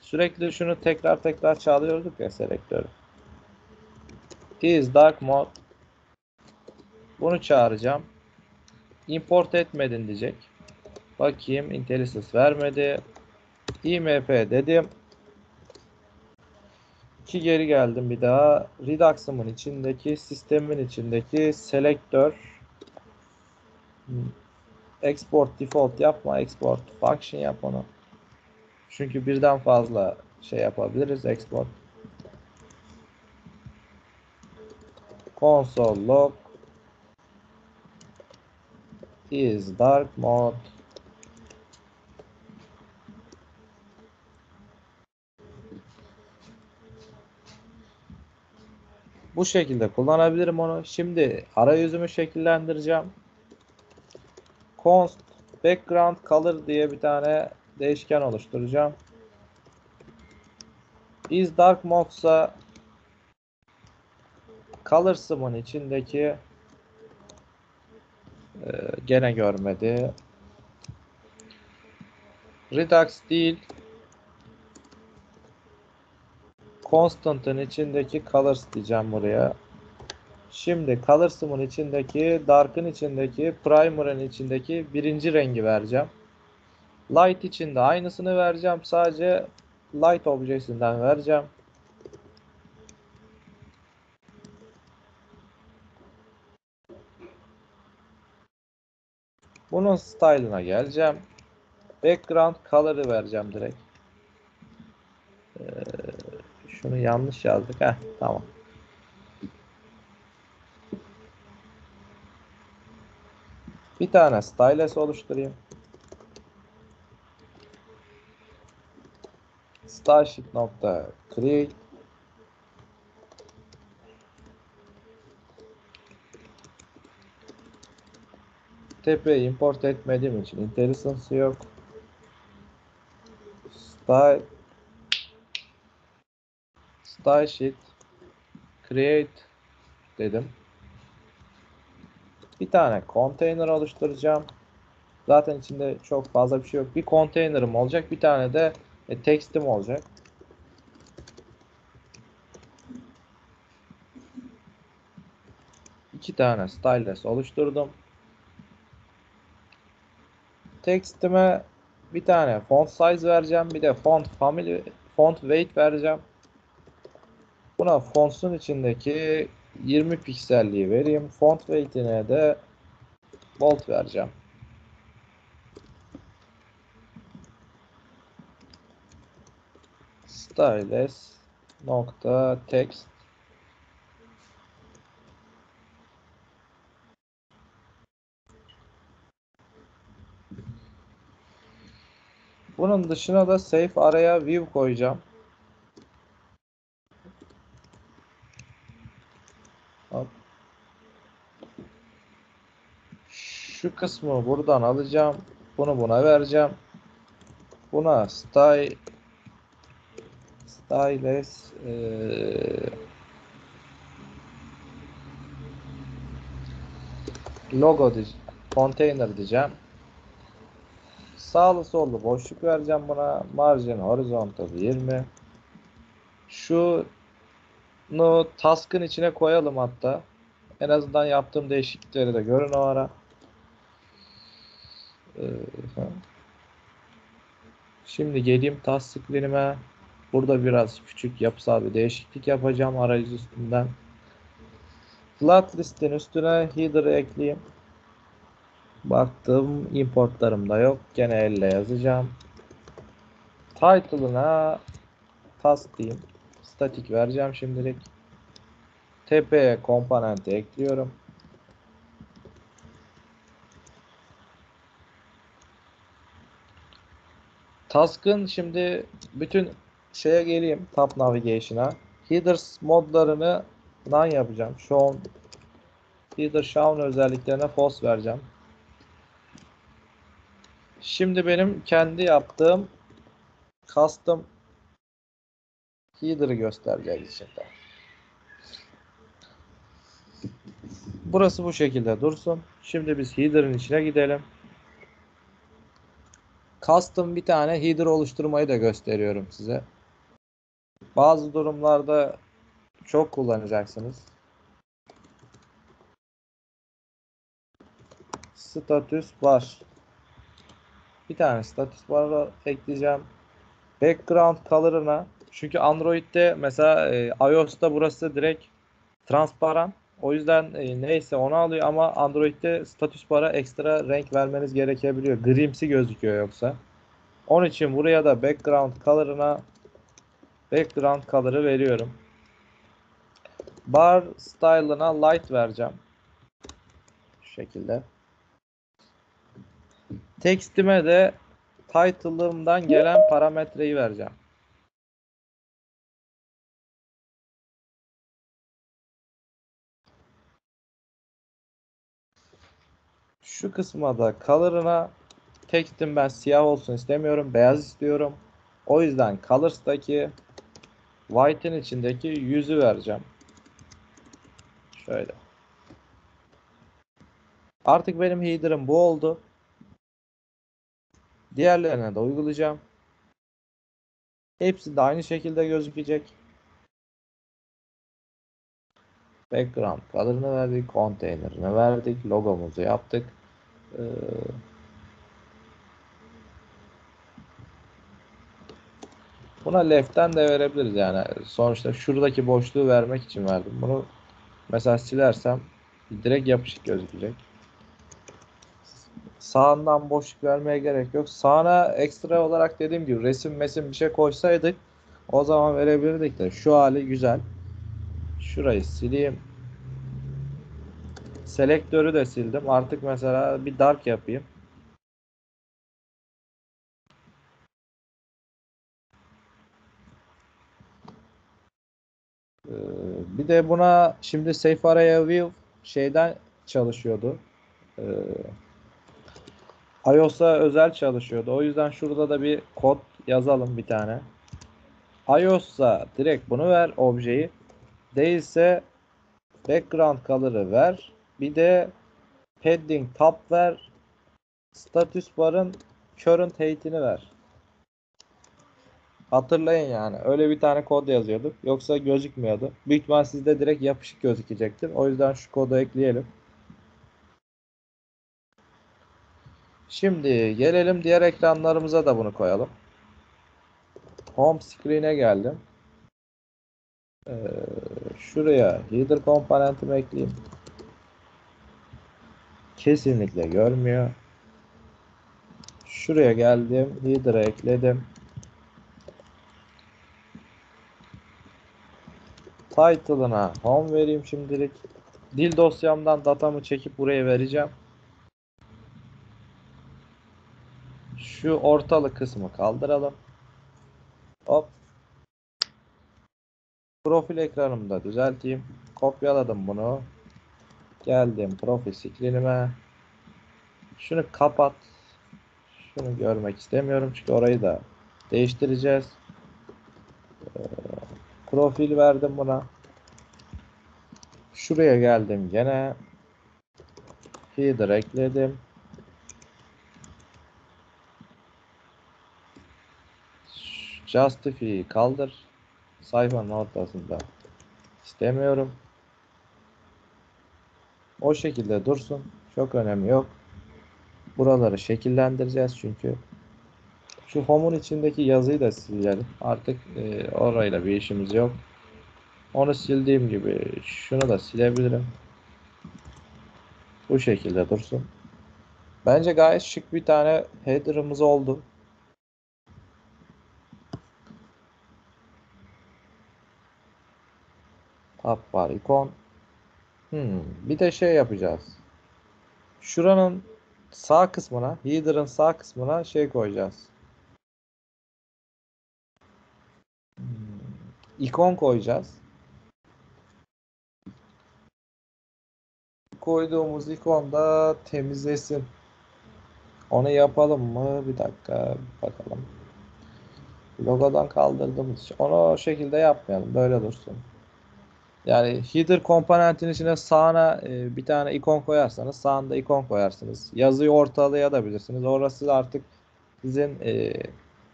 A: Sürekli şunu tekrar tekrar çağırıyorduk ya selektörü. Is dark mode. Bunu çağıracağım. Import etmedin diyecek. Bakayım IntelliSys vermedi. IMP dedim. Ki geri geldim bir daha. Redux'ımın içindeki, sistemin içindeki selektör export default yapma, export function yap onu. Çünkü birden fazla şey yapabiliriz export. Console log is dark mode Bu şekilde kullanabilirim onu. Şimdi arayüzümü şekillendireceğim. Const background color diye bir tane değişken oluşturacağım. Is dark mode'sa colors'ımın içindeki e, gene görmedi. Redux değil Constant'ın içindeki colors diyeceğim buraya. Şimdi colors'ımın içindeki dark'ın içindeki primer'ın içindeki birinci rengi vereceğim. Light için de aynısını vereceğim. Sadece light objesinden vereceğim. Bunun style'ına geleceğim. Background color'ı vereceğim direkt. Ee, şunu yanlış yazdık. Heh, tamam. Bir tane stylus oluşturayım. Starship nokta create TP import etmediğim için IntelliSense yok. Style style sheet create dedim. Bir tane container oluşturacağım. Zaten içinde çok fazla bir şey yok. Bir container'ım olacak. Bir tane de e, text'im olacak. İki tane stylus oluşturdum. Text'ime bir tane font size vereceğim. Bir de font family, font weight vereceğim. Buna font'un içindeki 20 pikselliği vereyim. Font weight'ine de bold vereceğim. Stylus nokta text Bunun dışına da safe araya view koyacağım. Hop. Şu kısmı buradan alacağım. Bunu buna vereceğim. Buna style stylus eee logo diyeceğim. Container diyeceğim. Sağlı sollu boşluk vereceğim buna. Margin horizontal 20. Şu bunu task'ın içine koyalım hatta. En azından yaptığım değişiklikleri de görün o ara. Ee, Şimdi geleyim task screen'ime. Burada biraz küçük yapısal bir değişiklik yapacağım arayüz üstünden. Flat listin üstüne header'ı ekleyeyim. Baktım importlarım da yok. Gene elle yazacağım. Title'ına task diyeyim. Statik vereceğim şimdilik. TP'ye komponenti ekliyorum. Task'ın şimdi bütün şeye geleyim. Tab Navigation'a. Headers modlarını none yapacağım. Shown Header shown özelliklerine false vereceğim. Şimdi benim kendi yaptığım custom header'ı göstereceğiz içinde. Burası bu şekilde dursun. Şimdi biz header'ın içine gidelim. Custom bir tane header oluşturmayı da gösteriyorum size. Bazı durumlarda çok kullanacaksınız. Status var. Bir tane status barı ekleyeceğim. Background color'ına çünkü Android'de mesela e, iOS'ta burası direkt transparan. O yüzden e, neyse onu alıyor ama Android'de status bara ekstra renk vermeniz gerekebiliyor. Grimsi gözüküyor yoksa. Onun için buraya da background color'ına background color'ı veriyorum. Bar style'ına light vereceğim. Şu şekilde. Text'ime de title'ımdan gelen parametreyi vereceğim. Şu kısma da color'ına text'im ben siyah olsun istemiyorum. Beyaz istiyorum. O yüzden colors'taki white'in içindeki yüzü vereceğim. Şöyle. Artık benim header'ım bu oldu. Diğerlerine de uygulayacağım. Hepsi de aynı şekilde gözükecek. Background color'ını verdik, container'ını verdik, logomuzu yaptık. Ee, buna left'ten de verebiliriz yani. Sonuçta şuradaki boşluğu vermek için verdim. Bunu mesela silersem direkt yapışık gözükecek. Sağından boşluk vermeye gerek yok. Sağına ekstra olarak dediğim gibi resim mesim bir şey koysaydık o zaman verebilirdik de şu hali güzel. Şurayı sileyim. Selektörü de sildim. Artık mesela bir dark yapayım. Ee, bir de buna şimdi Safe Area View şeyden çalışıyordu. Ee, iOS'a özel çalışıyordu. O yüzden şurada da bir kod yazalım bir tane. iOS'a direkt bunu ver objeyi. Değilse background color'ı ver. Bir de padding tab ver. Status bar'ın current height'ini ver. Hatırlayın yani. Öyle bir tane kod yazıyorduk. Yoksa gözükmüyordu. Büyük ihtimal sizde direkt yapışık gözükecektir. O yüzden şu kodu ekleyelim. Şimdi gelelim diğer ekranlarımıza da bunu koyalım. Home screen'e geldim. Ee, şuraya header komponentimi ekleyeyim. Kesinlikle görmüyor. Şuraya geldim. Header'a ekledim. Title'ına home vereyim şimdilik. Dil dosyamdan datamı çekip buraya vereceğim. Şu ortalı kısmı kaldıralım. Hop. Profil ekranımda düzelteyim. Kopyaladım bunu. Geldim profil screen'ime. Şunu kapat. Şunu görmek istemiyorum çünkü orayı da değiştireceğiz. Ee, profil verdim buna. Şuraya geldim gene. Header ekledim. Justify kaldır. Sayfanın ortasında. İstemiyorum. O şekilde dursun. Çok önemi yok. Buraları şekillendireceğiz çünkü. Şu home'un içindeki yazıyı da silelim. Artık e, orayla bir işimiz yok. Onu sildiğim gibi şunu da silebilirim. Bu şekilde dursun. Bence gayet şık bir tane header'ımız oldu. Tab var, ikon. Hmm, bir de şey yapacağız. Şuranın sağ kısmına, header'ın sağ kısmına şey koyacağız. Hmm, ikon koyacağız. Koyduğumuz ikon da temizlesin. Onu yapalım mı? Bir dakika bakalım. Logodan kaldırdığımız için. Onu o şekilde yapmayalım. Böyle dursun. Yani header komponentin içine sağına e, bir tane ikon koyarsanız sağında ikon koyarsınız. Yazıyı ortalayabilirsiniz. Orası artık sizin e,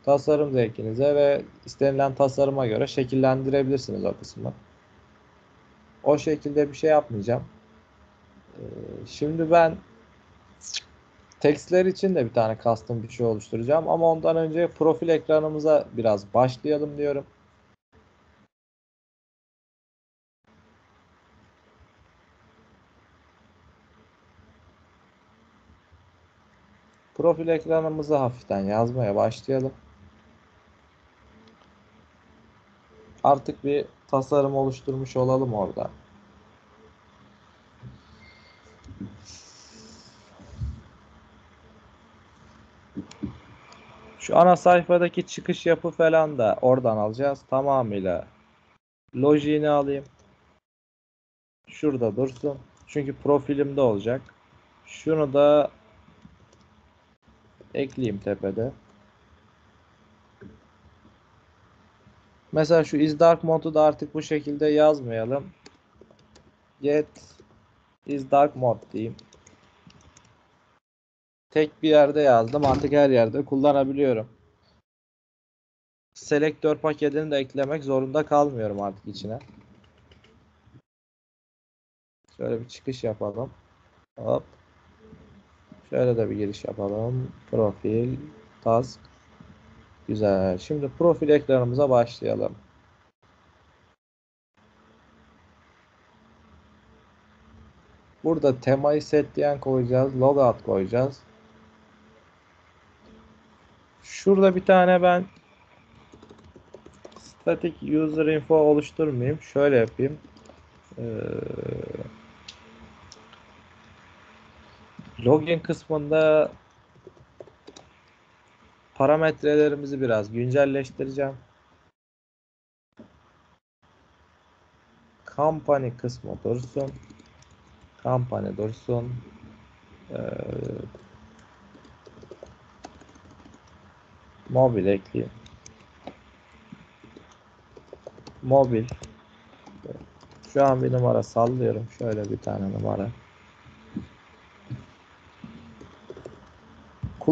A: tasarım zevkinize ve istenilen tasarıma göre şekillendirebilirsiniz o kısmı. O şekilde bir şey yapmayacağım. Ee, Şimdi ben tekstler için de bir tane custom bir şey oluşturacağım ama ondan önce profil ekranımıza biraz başlayalım diyorum. Profil ekranımıza hafiften yazmaya başlayalım. Artık bir tasarım oluşturmuş olalım orada. Şu ana sayfadaki çıkış yapı falan da oradan alacağız. Tamamıyla lojiğini alayım. Şurada dursun. Çünkü profilimde olacak. Şunu da ekleyeyim tepede. Mesela şu is dark mode'u da artık bu şekilde yazmayalım. Get is dark mode diyeyim. Tek bir yerde yazdım. Artık her yerde kullanabiliyorum. Selektör paketini de eklemek zorunda kalmıyorum artık içine. Şöyle bir çıkış yapalım. Hop. Şöyle de bir giriş yapalım. Profil, task. Güzel. Şimdi profil ekranımıza başlayalım. Burada temayı setleyen koyacağız. Logout koyacağız. Şurada bir tane ben static user info oluşturmayayım. Şöyle yapayım. Ee, login kısmında parametrelerimizi biraz güncelleştireceğim. Company kısmı dursun. Company dursun. Ee, mobil ekleyeyim. Mobil. Şu an bir numara sallıyorum. Şöyle bir tane numara.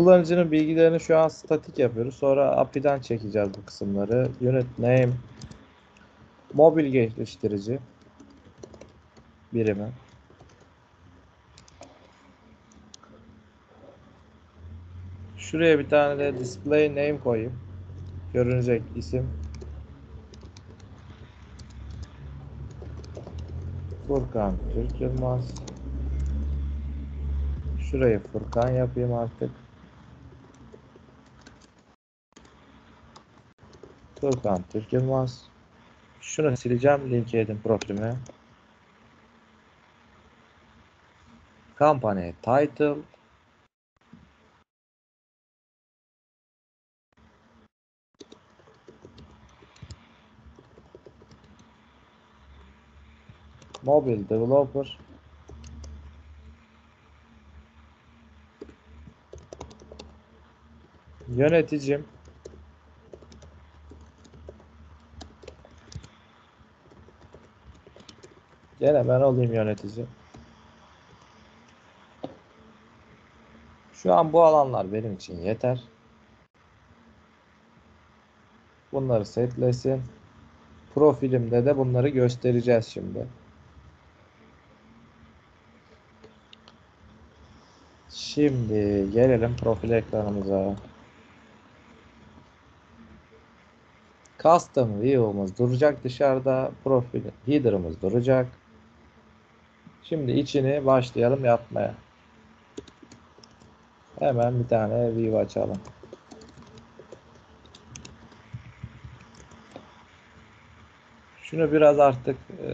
A: Kullanıcının bilgilerini şu an statik yapıyoruz. Sonra API'den çekeceğiz bu kısımları. Unit name mobil geliştirici birimi. Şuraya bir tane de display name koyayım. Görünecek isim. Furkan Türk Yılmaz. Şurayı Furkan yapayım artık. Furkan Türk Yılmaz. Şunu sileceğim LinkedIn profilime. Company title Mobile developer Yöneticim Gene ben olayım yönetici. Şu an bu alanlar benim için yeter. Bunları setlesin. Profilimde de bunları göstereceğiz şimdi. Şimdi gelelim profil ekranımıza. Custom view'umuz duracak dışarıda. Profil header'ımız duracak. Şimdi içini başlayalım yapmaya. Hemen bir tane view açalım. Şunu biraz artık e,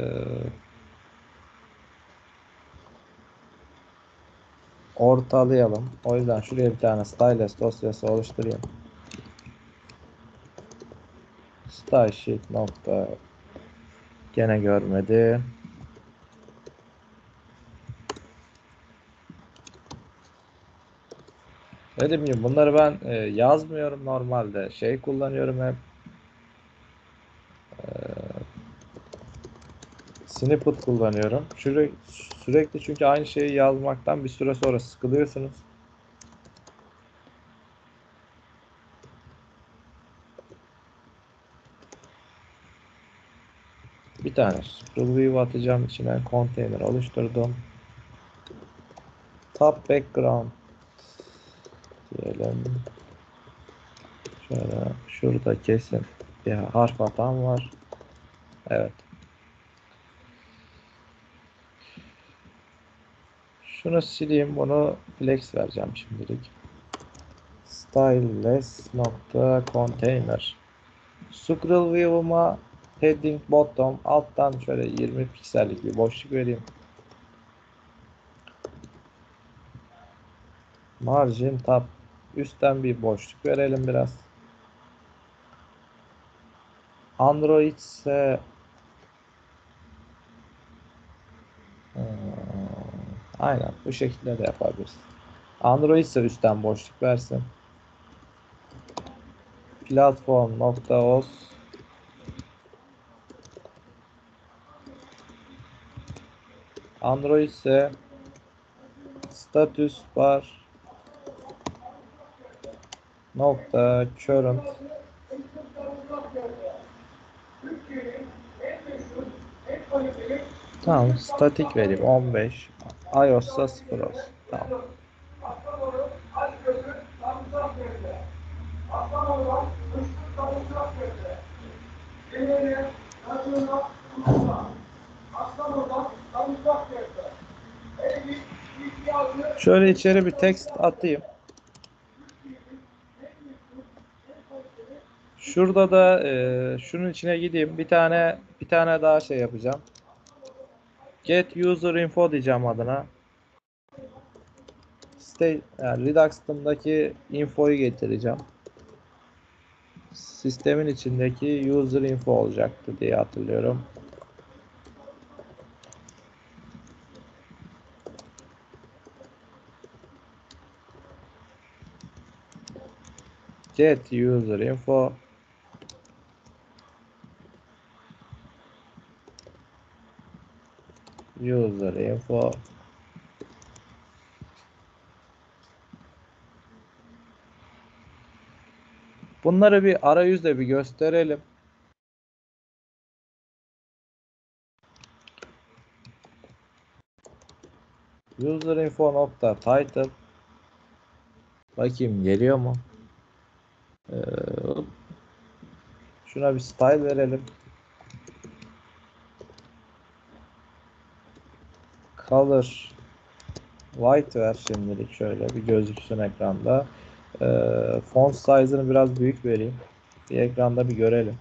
A: ortalayalım. O yüzden şuraya bir tane stylus dosyası oluşturayım. Style sheet nokta gene görmedi. Ne diyeyim bunları ben e, yazmıyorum normalde. Şey kullanıyorum hep. E, snippet kullanıyorum. Sürekli, sürekli çünkü aynı şeyi yazmaktan bir süre sonra sıkılıyorsunuz. Bir tane scroll view atacağım. İçine konteyner oluşturdum. Top background diyelim. Şöyle şurada kesin bir harf hatam var. Evet. Şunu sileyim. Bunu flex vereceğim şimdilik. Styleless nokta container. Scroll view'uma heading bottom alttan şöyle 20 piksellik bir boşluk vereyim. Margin tab üstten bir boşluk verelim biraz. Android ise aynen bu şekilde de yapabiliriz. Android ise üstten boşluk versin. Platform.os Android ise status bar nokta current Tamam statik vereyim 15 iOS'ta 0 olsun. Tamam. Şöyle içeri bir text atayım. Şurada da e, şunun içine gideyim. Bir tane bir tane daha şey yapacağım. Get user info diyeceğim adına. State, yani Redux'taki infoyu getireceğim. Sistemin içindeki user info olacaktı diye hatırlıyorum. Get user info user info Bunları bir arayüzle bir gösterelim. User info nokta title Bakayım geliyor mu? Ee, şuna bir style verelim. Color white ver şimdilik şöyle bir gözüksün ekranda. Ee, font size'ını biraz büyük vereyim. Bir ekranda bir görelim.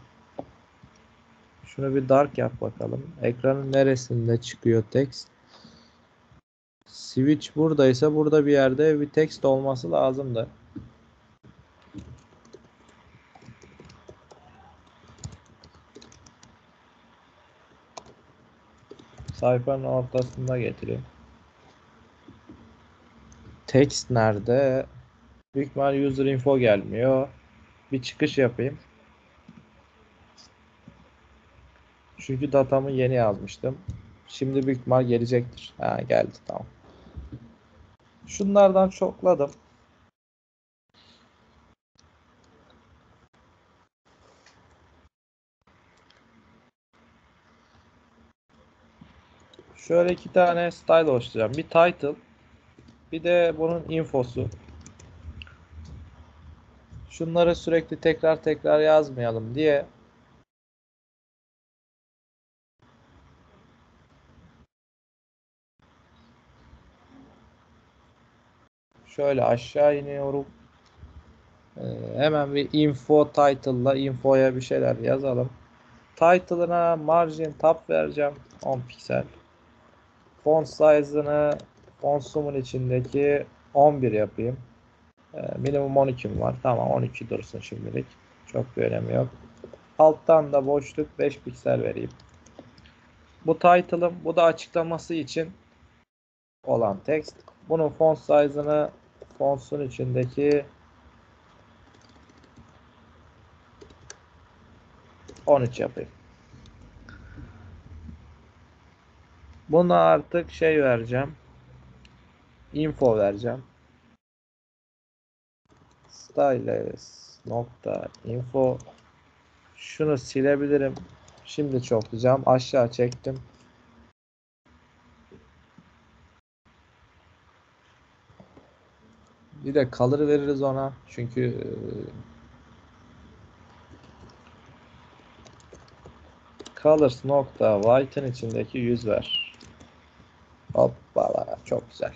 A: Şunu bir dark yap bakalım. Ekranın neresinde çıkıyor text? Switch buradaysa burada bir yerde bir text olması lazımdı. Sayfanın ortasında getireyim. Text nerede? Büyük user info gelmiyor. Bir çıkış yapayım. Çünkü datamı yeni yazmıştım. Şimdi büyük gelecektir. Ha geldi tamam. Şunlardan çokladım. Şöyle iki tane style oluşturacağım. Bir title, bir de bunun infosu. Şunları sürekli tekrar tekrar yazmayalım diye şöyle aşağı iniyorum. Ee, hemen bir info title'la infoya bir şeyler yazalım. Title'ına margin tab vereceğim 10 piksel. Font size'ını font zoom'un içindeki 11 yapayım. Ee, minimum 12'm var. Tamam 12 dursun şimdilik. Çok bir önemi yok. Alttan da boşluk 5 piksel vereyim. Bu title'ım, bu da açıklaması için olan text. Bunun font size'ını fonts'un içindeki 13 yapayım. Buna artık şey vereceğim. Info vereceğim. Stylus nokta info şunu silebilirim. Şimdi çoklayacağım. Aşağı çektim. Bir de color veririz ona. Çünkü e, colors nokta white'ın içindeki yüz ver. Hoppala çok güzel.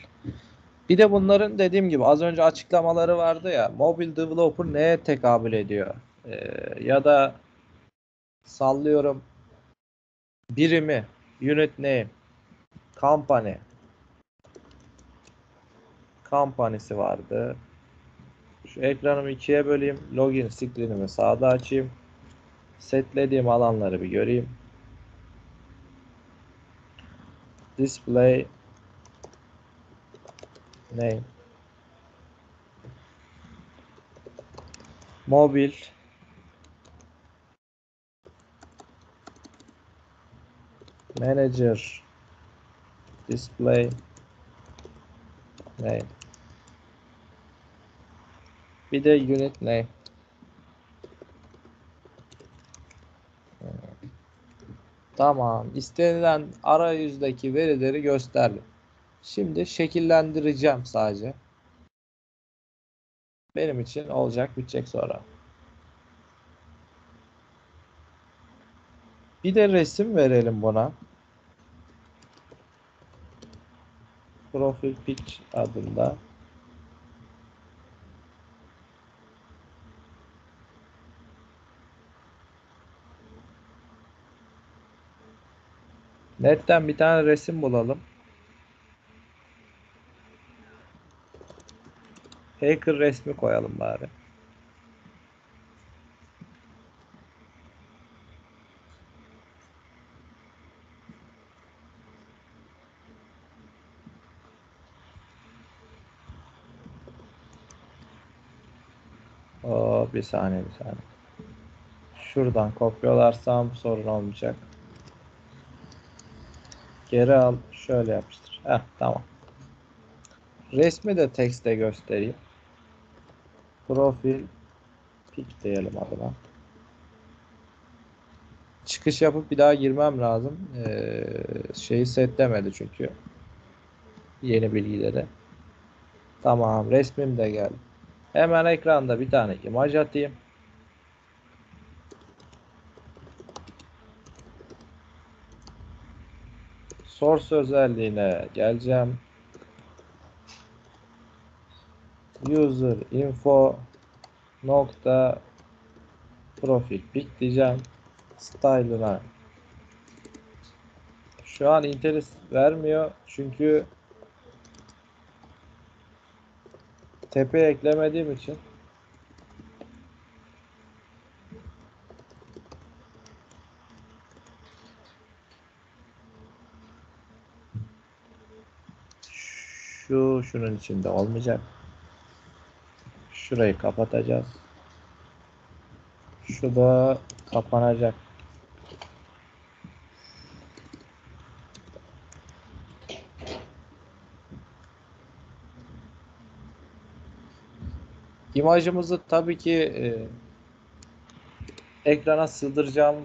A: Bir de bunların dediğim gibi az önce açıklamaları vardı ya. Mobile developer neye tekabül ediyor? Ee, ya da sallıyorum birimi, unit name, company, company'si vardı. Şu ekranımı ikiye böleyim. Login screen'imi sağda açayım. Setlediğim alanları bir göreyim. Display name. Mobil. Manager. Display name. Bir de unit name Tamam. İstenilen arayüzdeki verileri gösterdim. Şimdi şekillendireceğim sadece. Benim için olacak bitecek sonra. Bir de resim verelim buna. Profil Pitch adında. Netten bir tane resim bulalım. Hacker resmi koyalım bari. Oo, bir saniye bir saniye. Şuradan kopyalarsam sorun olmayacak. Geri al. Şöyle yapıştır. Heh, tamam. Resmi de tekste göstereyim. Profil pik diyelim adına. Çıkış yapıp bir daha girmem lazım. Ee, şeyi setlemedi çünkü. Yeni bilgileri. Tamam. Resmim de geldi. Hemen ekranda bir tane imaj atayım. Source özelliğine geleceğim. User info nokta profil pic diyeceğim. Style'ına şu an interest vermiyor çünkü tepe eklemediğim için şu şunun içinde olmayacak. Şurayı kapatacağız. Şu da kapanacak. İmajımızı tabii ki e, ekrana sığdıracağım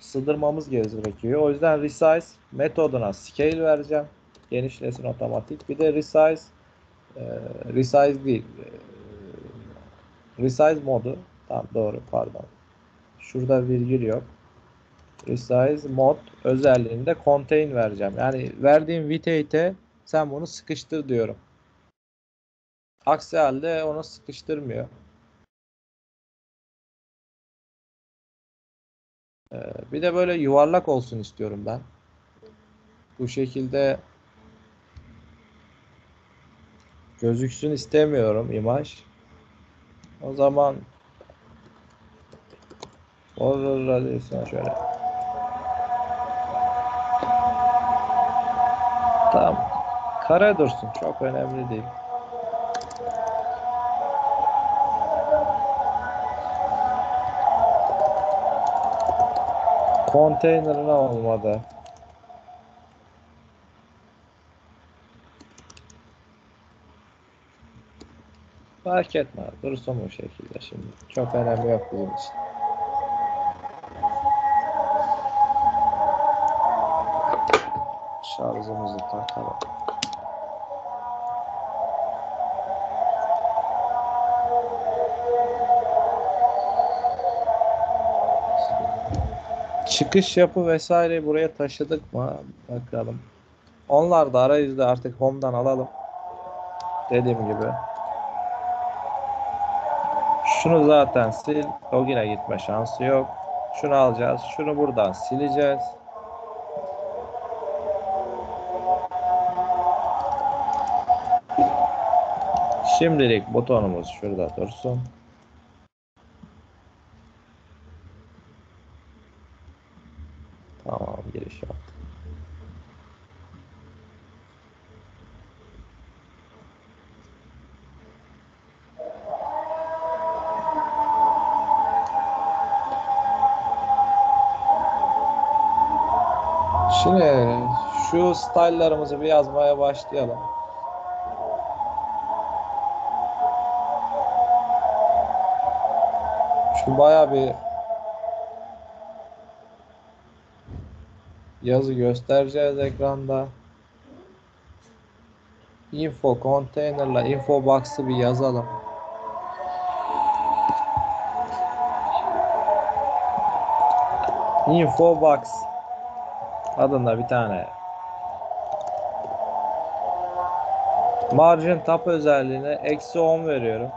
A: sığdırmamız gerekiyor. O yüzden resize metoduna scale vereceğim. Genişlesin otomatik. Bir de resize e, resize değil. E, resize modu. Tamam doğru pardon. Şurada virgül yok. Resize mod özelliğinde contain vereceğim. Yani verdiğim witate'e sen bunu sıkıştır diyorum. Aksi halde onu sıkıştırmıyor. Ee, bir de böyle yuvarlak olsun istiyorum ben. Bu şekilde gözüksün istemiyorum imaj. O zaman Border radius'una şöyle. Tamam. Kare dursun. Çok önemli değil. Konteynerına olmadı. Fark etme. Dursun bu şekilde şimdi. Çok önemi yok bizim için. Şarjımızı takalım. Çıkış yapı vesaire buraya taşıdık mı? Bakalım. Onlar da arayüzde artık home'dan alalım. Dediğim gibi. Şunu zaten sil. Login'e gitme şansı yok. Şunu alacağız. Şunu buradan sileceğiz. Şimdilik butonumuz şurada dursun. Style'larımızı bir yazmaya başlayalım. Şu bayağı bir yazı göstereceğiz ekranda. Info container'la info box'ı bir yazalım. Info box adında bir tane margin tab özelliğine eksi 10 veriyorum.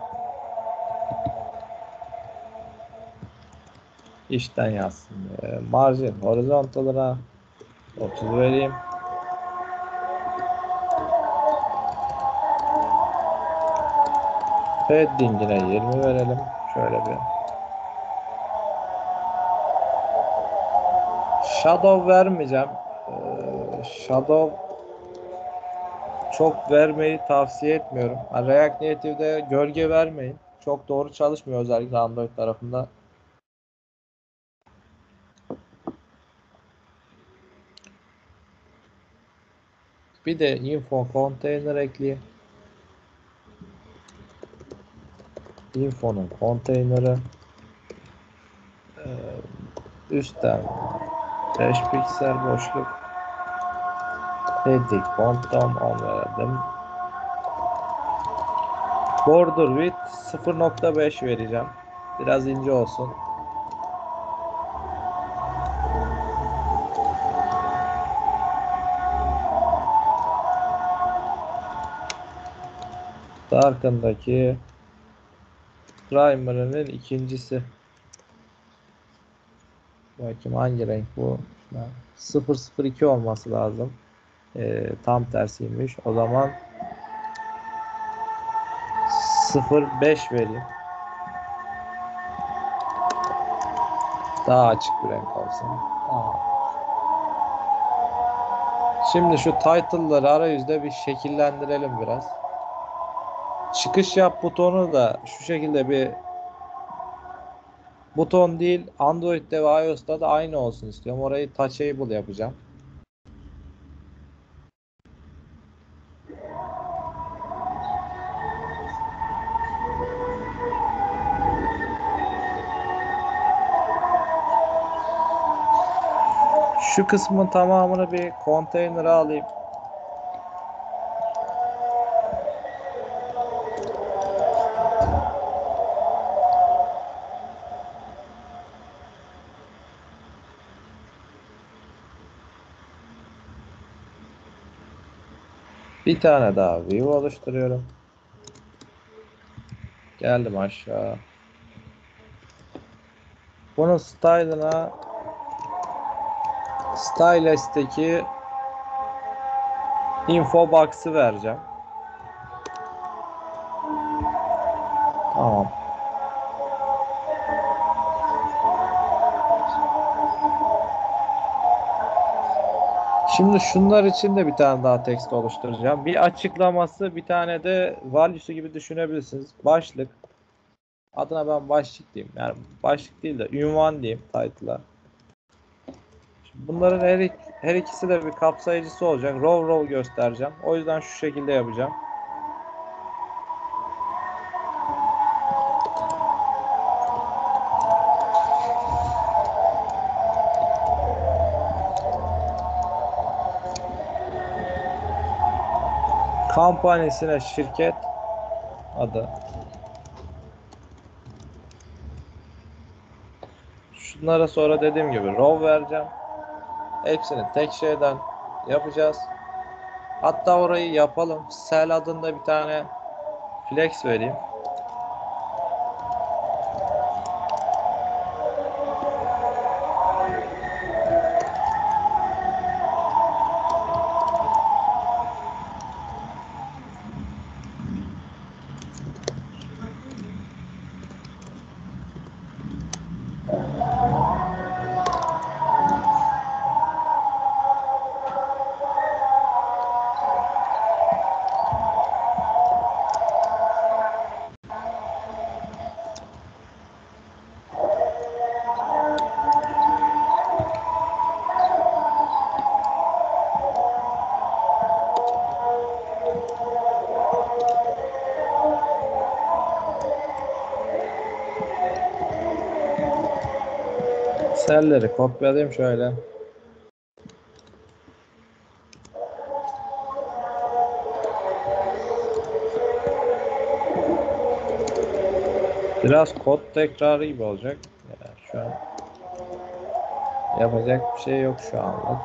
A: İşten yazsın. Ee, margin horizontalına 30 vereyim. Padding'ine 20 verelim. Şöyle bir. Shadow vermeyeceğim. Ee, Shadow çok vermeyi tavsiye etmiyorum. Yani React Native'de gölge vermeyin. Çok doğru çalışmıyor özellikle Android tarafında. Bir de info container ekleyeyim. Info'nun konteyneri ee, üstten 5 piksel boşluk fontom 10 verdim. Border width 0.5 vereceğim. Biraz ince olsun. Darken'daki Primer'ının ikincisi. Bakayım hangi renk bu? 002 olması lazım. Ee, tam tersiymiş. O zaman 05 vereyim. Daha açık bir renk olsun. Tamam. Şimdi şu title'ları arayüzde bir şekillendirelim biraz. Çıkış yap butonu da şu şekilde bir buton değil Android'de ve iOS'ta da aynı olsun istiyorum. Orayı touchable yapacağım. Şu kısmın tamamını bir konteynere alayım. Bir tane daha view oluşturuyorum. Geldim aşağı. Bunun style'ına Styles'teki info box'ı vereceğim. Tamam. Şimdi şunlar için de bir tane daha text oluşturacağım. Bir açıklaması, bir tane de value'su gibi düşünebilirsiniz. Başlık. Adına ben başlık diyeyim. Yani başlık değil de ünvan diyeyim title'a. Bunların her, her ikisi de bir kapsayıcısı olacak. Row row göstereceğim. O yüzden şu şekilde yapacağım. Kampanyasına şirket adı. Şunlara sonra dediğim gibi row vereceğim. Hepsini tek şeyden yapacağız. Hatta orayı yapalım. Sel adında bir tane flex vereyim. Selleri kopyalayayım şöyle. Biraz kod tekrarı gibi olacak. Yani şu an yapacak bir şey yok şu anlık.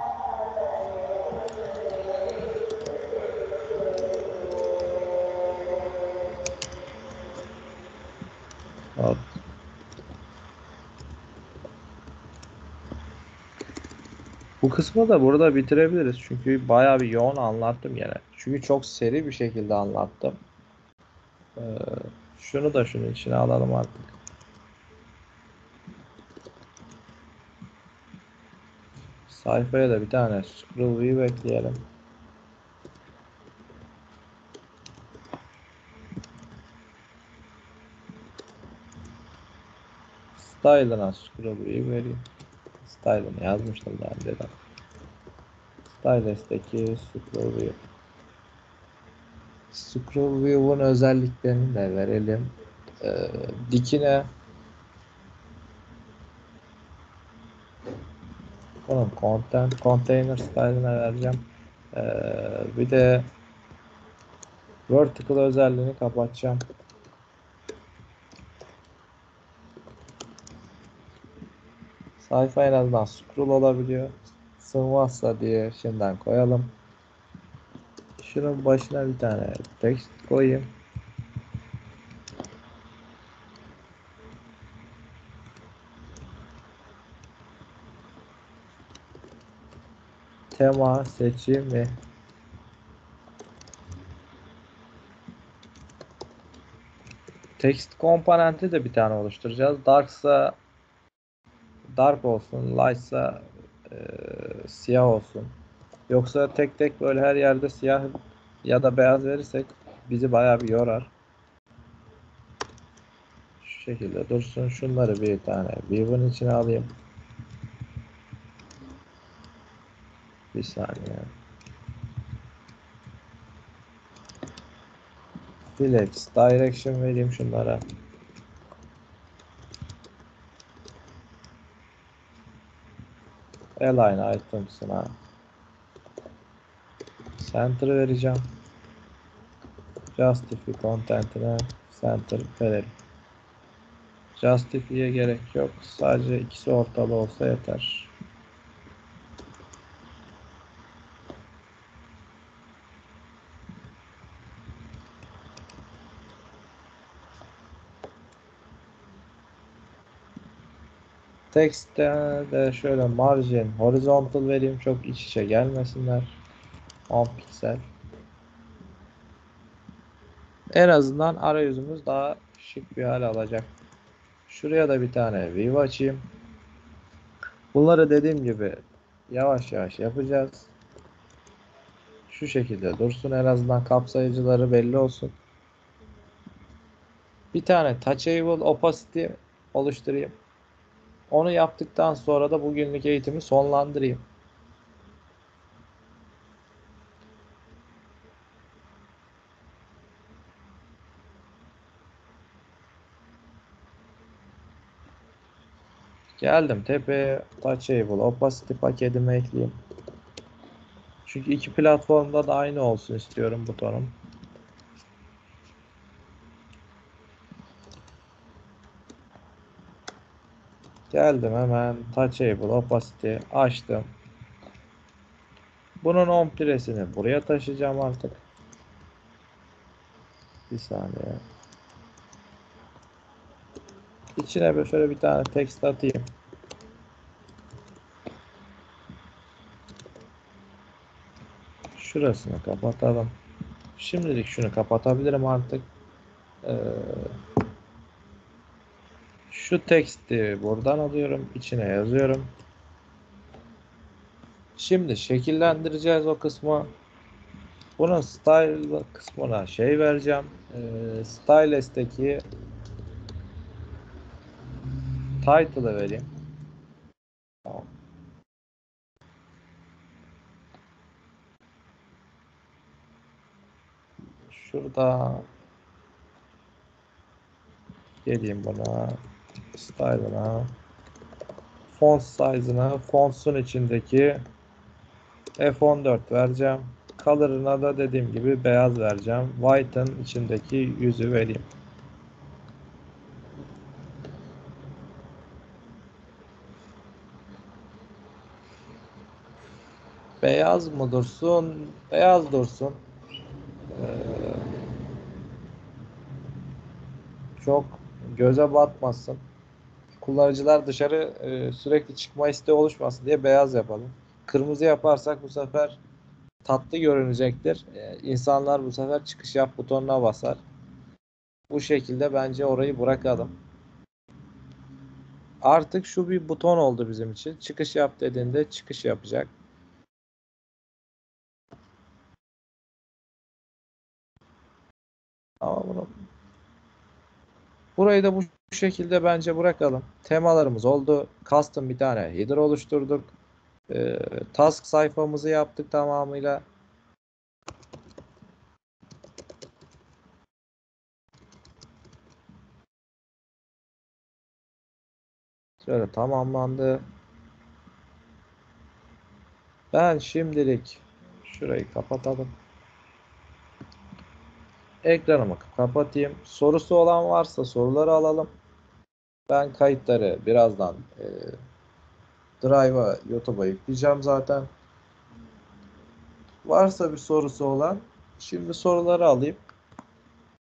A: Hop. Bu kısmı da burada bitirebiliriz. Çünkü bayağı bir yoğun anlattım yine. Çünkü çok seri bir şekilde anlattım. Ee, şunu da şunun içine alalım artık. Sayfaya da bir tane scroll view ekleyelim. Style'ına scroll view vereyim. Style'ını yazmıştım daha önceden. Styles'teki scroll view. Scroll view'un özelliklerini de verelim. Ee, dikine bunun content container style'ına vereceğim. Ee, bir de vertical özelliğini kapatacağım. Sayfa en azından scroll olabiliyor. Sığmazsa diye şimdiden koyalım. Şunun başına bir tane text koyayım. Tema seçimi. Text komponenti de bir tane oluşturacağız. Darksa dark olsun, lightsa e, siyah olsun. Yoksa tek tek böyle her yerde siyah ya da beyaz verirsek bizi bayağı bir yorar. Şu şekilde dursun. Şunları bir tane view'un içine alayım. Bir saniye. Flex, direction vereyim şunlara. Align items'ına center vereceğim. Justify content'ine center verelim. Justify'ye gerek yok. Sadece ikisi ortalı olsa yeter. Text'te de şöyle margin horizontal vereyim çok iç içe gelmesinler. 10 piksel. En azından arayüzümüz daha şık bir hale alacak. Şuraya da bir tane view açayım. Bunları dediğim gibi yavaş yavaş yapacağız. Şu şekilde dursun en azından kapsayıcıları belli olsun. Bir tane touchable opacity oluşturayım. Onu yaptıktan sonra da bugünlük eğitimi sonlandırayım. Geldim tepeye Touchable Opacity paketimi ekleyeyim. Çünkü iki platformda da aynı olsun istiyorum butonum. Geldim hemen Touchable Opacity açtım. Bunun on piresini buraya taşıyacağım artık. Bir saniye. İçine böyle şöyle bir tane text atayım. Şurasını kapatalım. Şimdilik şunu kapatabilirim artık. Ee, şu teksti buradan alıyorum. içine yazıyorum. Şimdi şekillendireceğiz o kısmı. Bunun style kısmına şey vereceğim. Ee, Styles'teki title'ı vereyim. Şurada geleyim buna style'ına font size'ına fonts'un içindeki F14 vereceğim. Color'ına da dediğim gibi beyaz vereceğim. White'ın içindeki yüzü vereyim. Beyaz mı dursun? Beyaz dursun. Ee, çok göze batmasın. Kullanıcılar dışarı e, sürekli çıkma isteği oluşmasın diye beyaz yapalım. Kırmızı yaparsak bu sefer tatlı görünecektir. E, insanlar bu sefer çıkış yap butonuna basar. Bu şekilde bence orayı bırakalım. Artık şu bir buton oldu bizim için. Çıkış yap dediğinde çıkış yapacak. Ama bunu burayı da bu şekilde bence bırakalım. Temalarımız oldu. Custom bir tane header oluşturduk. Ee, task sayfamızı yaptık tamamıyla. Şöyle tamamlandı. Ben şimdilik şurayı kapatalım. Ekranımı kapatayım. Sorusu olan varsa soruları alalım. Ben kayıtları birazdan e, Drive'a, YouTube'a yükleyeceğim zaten. Varsa bir sorusu olan şimdi soruları alayım.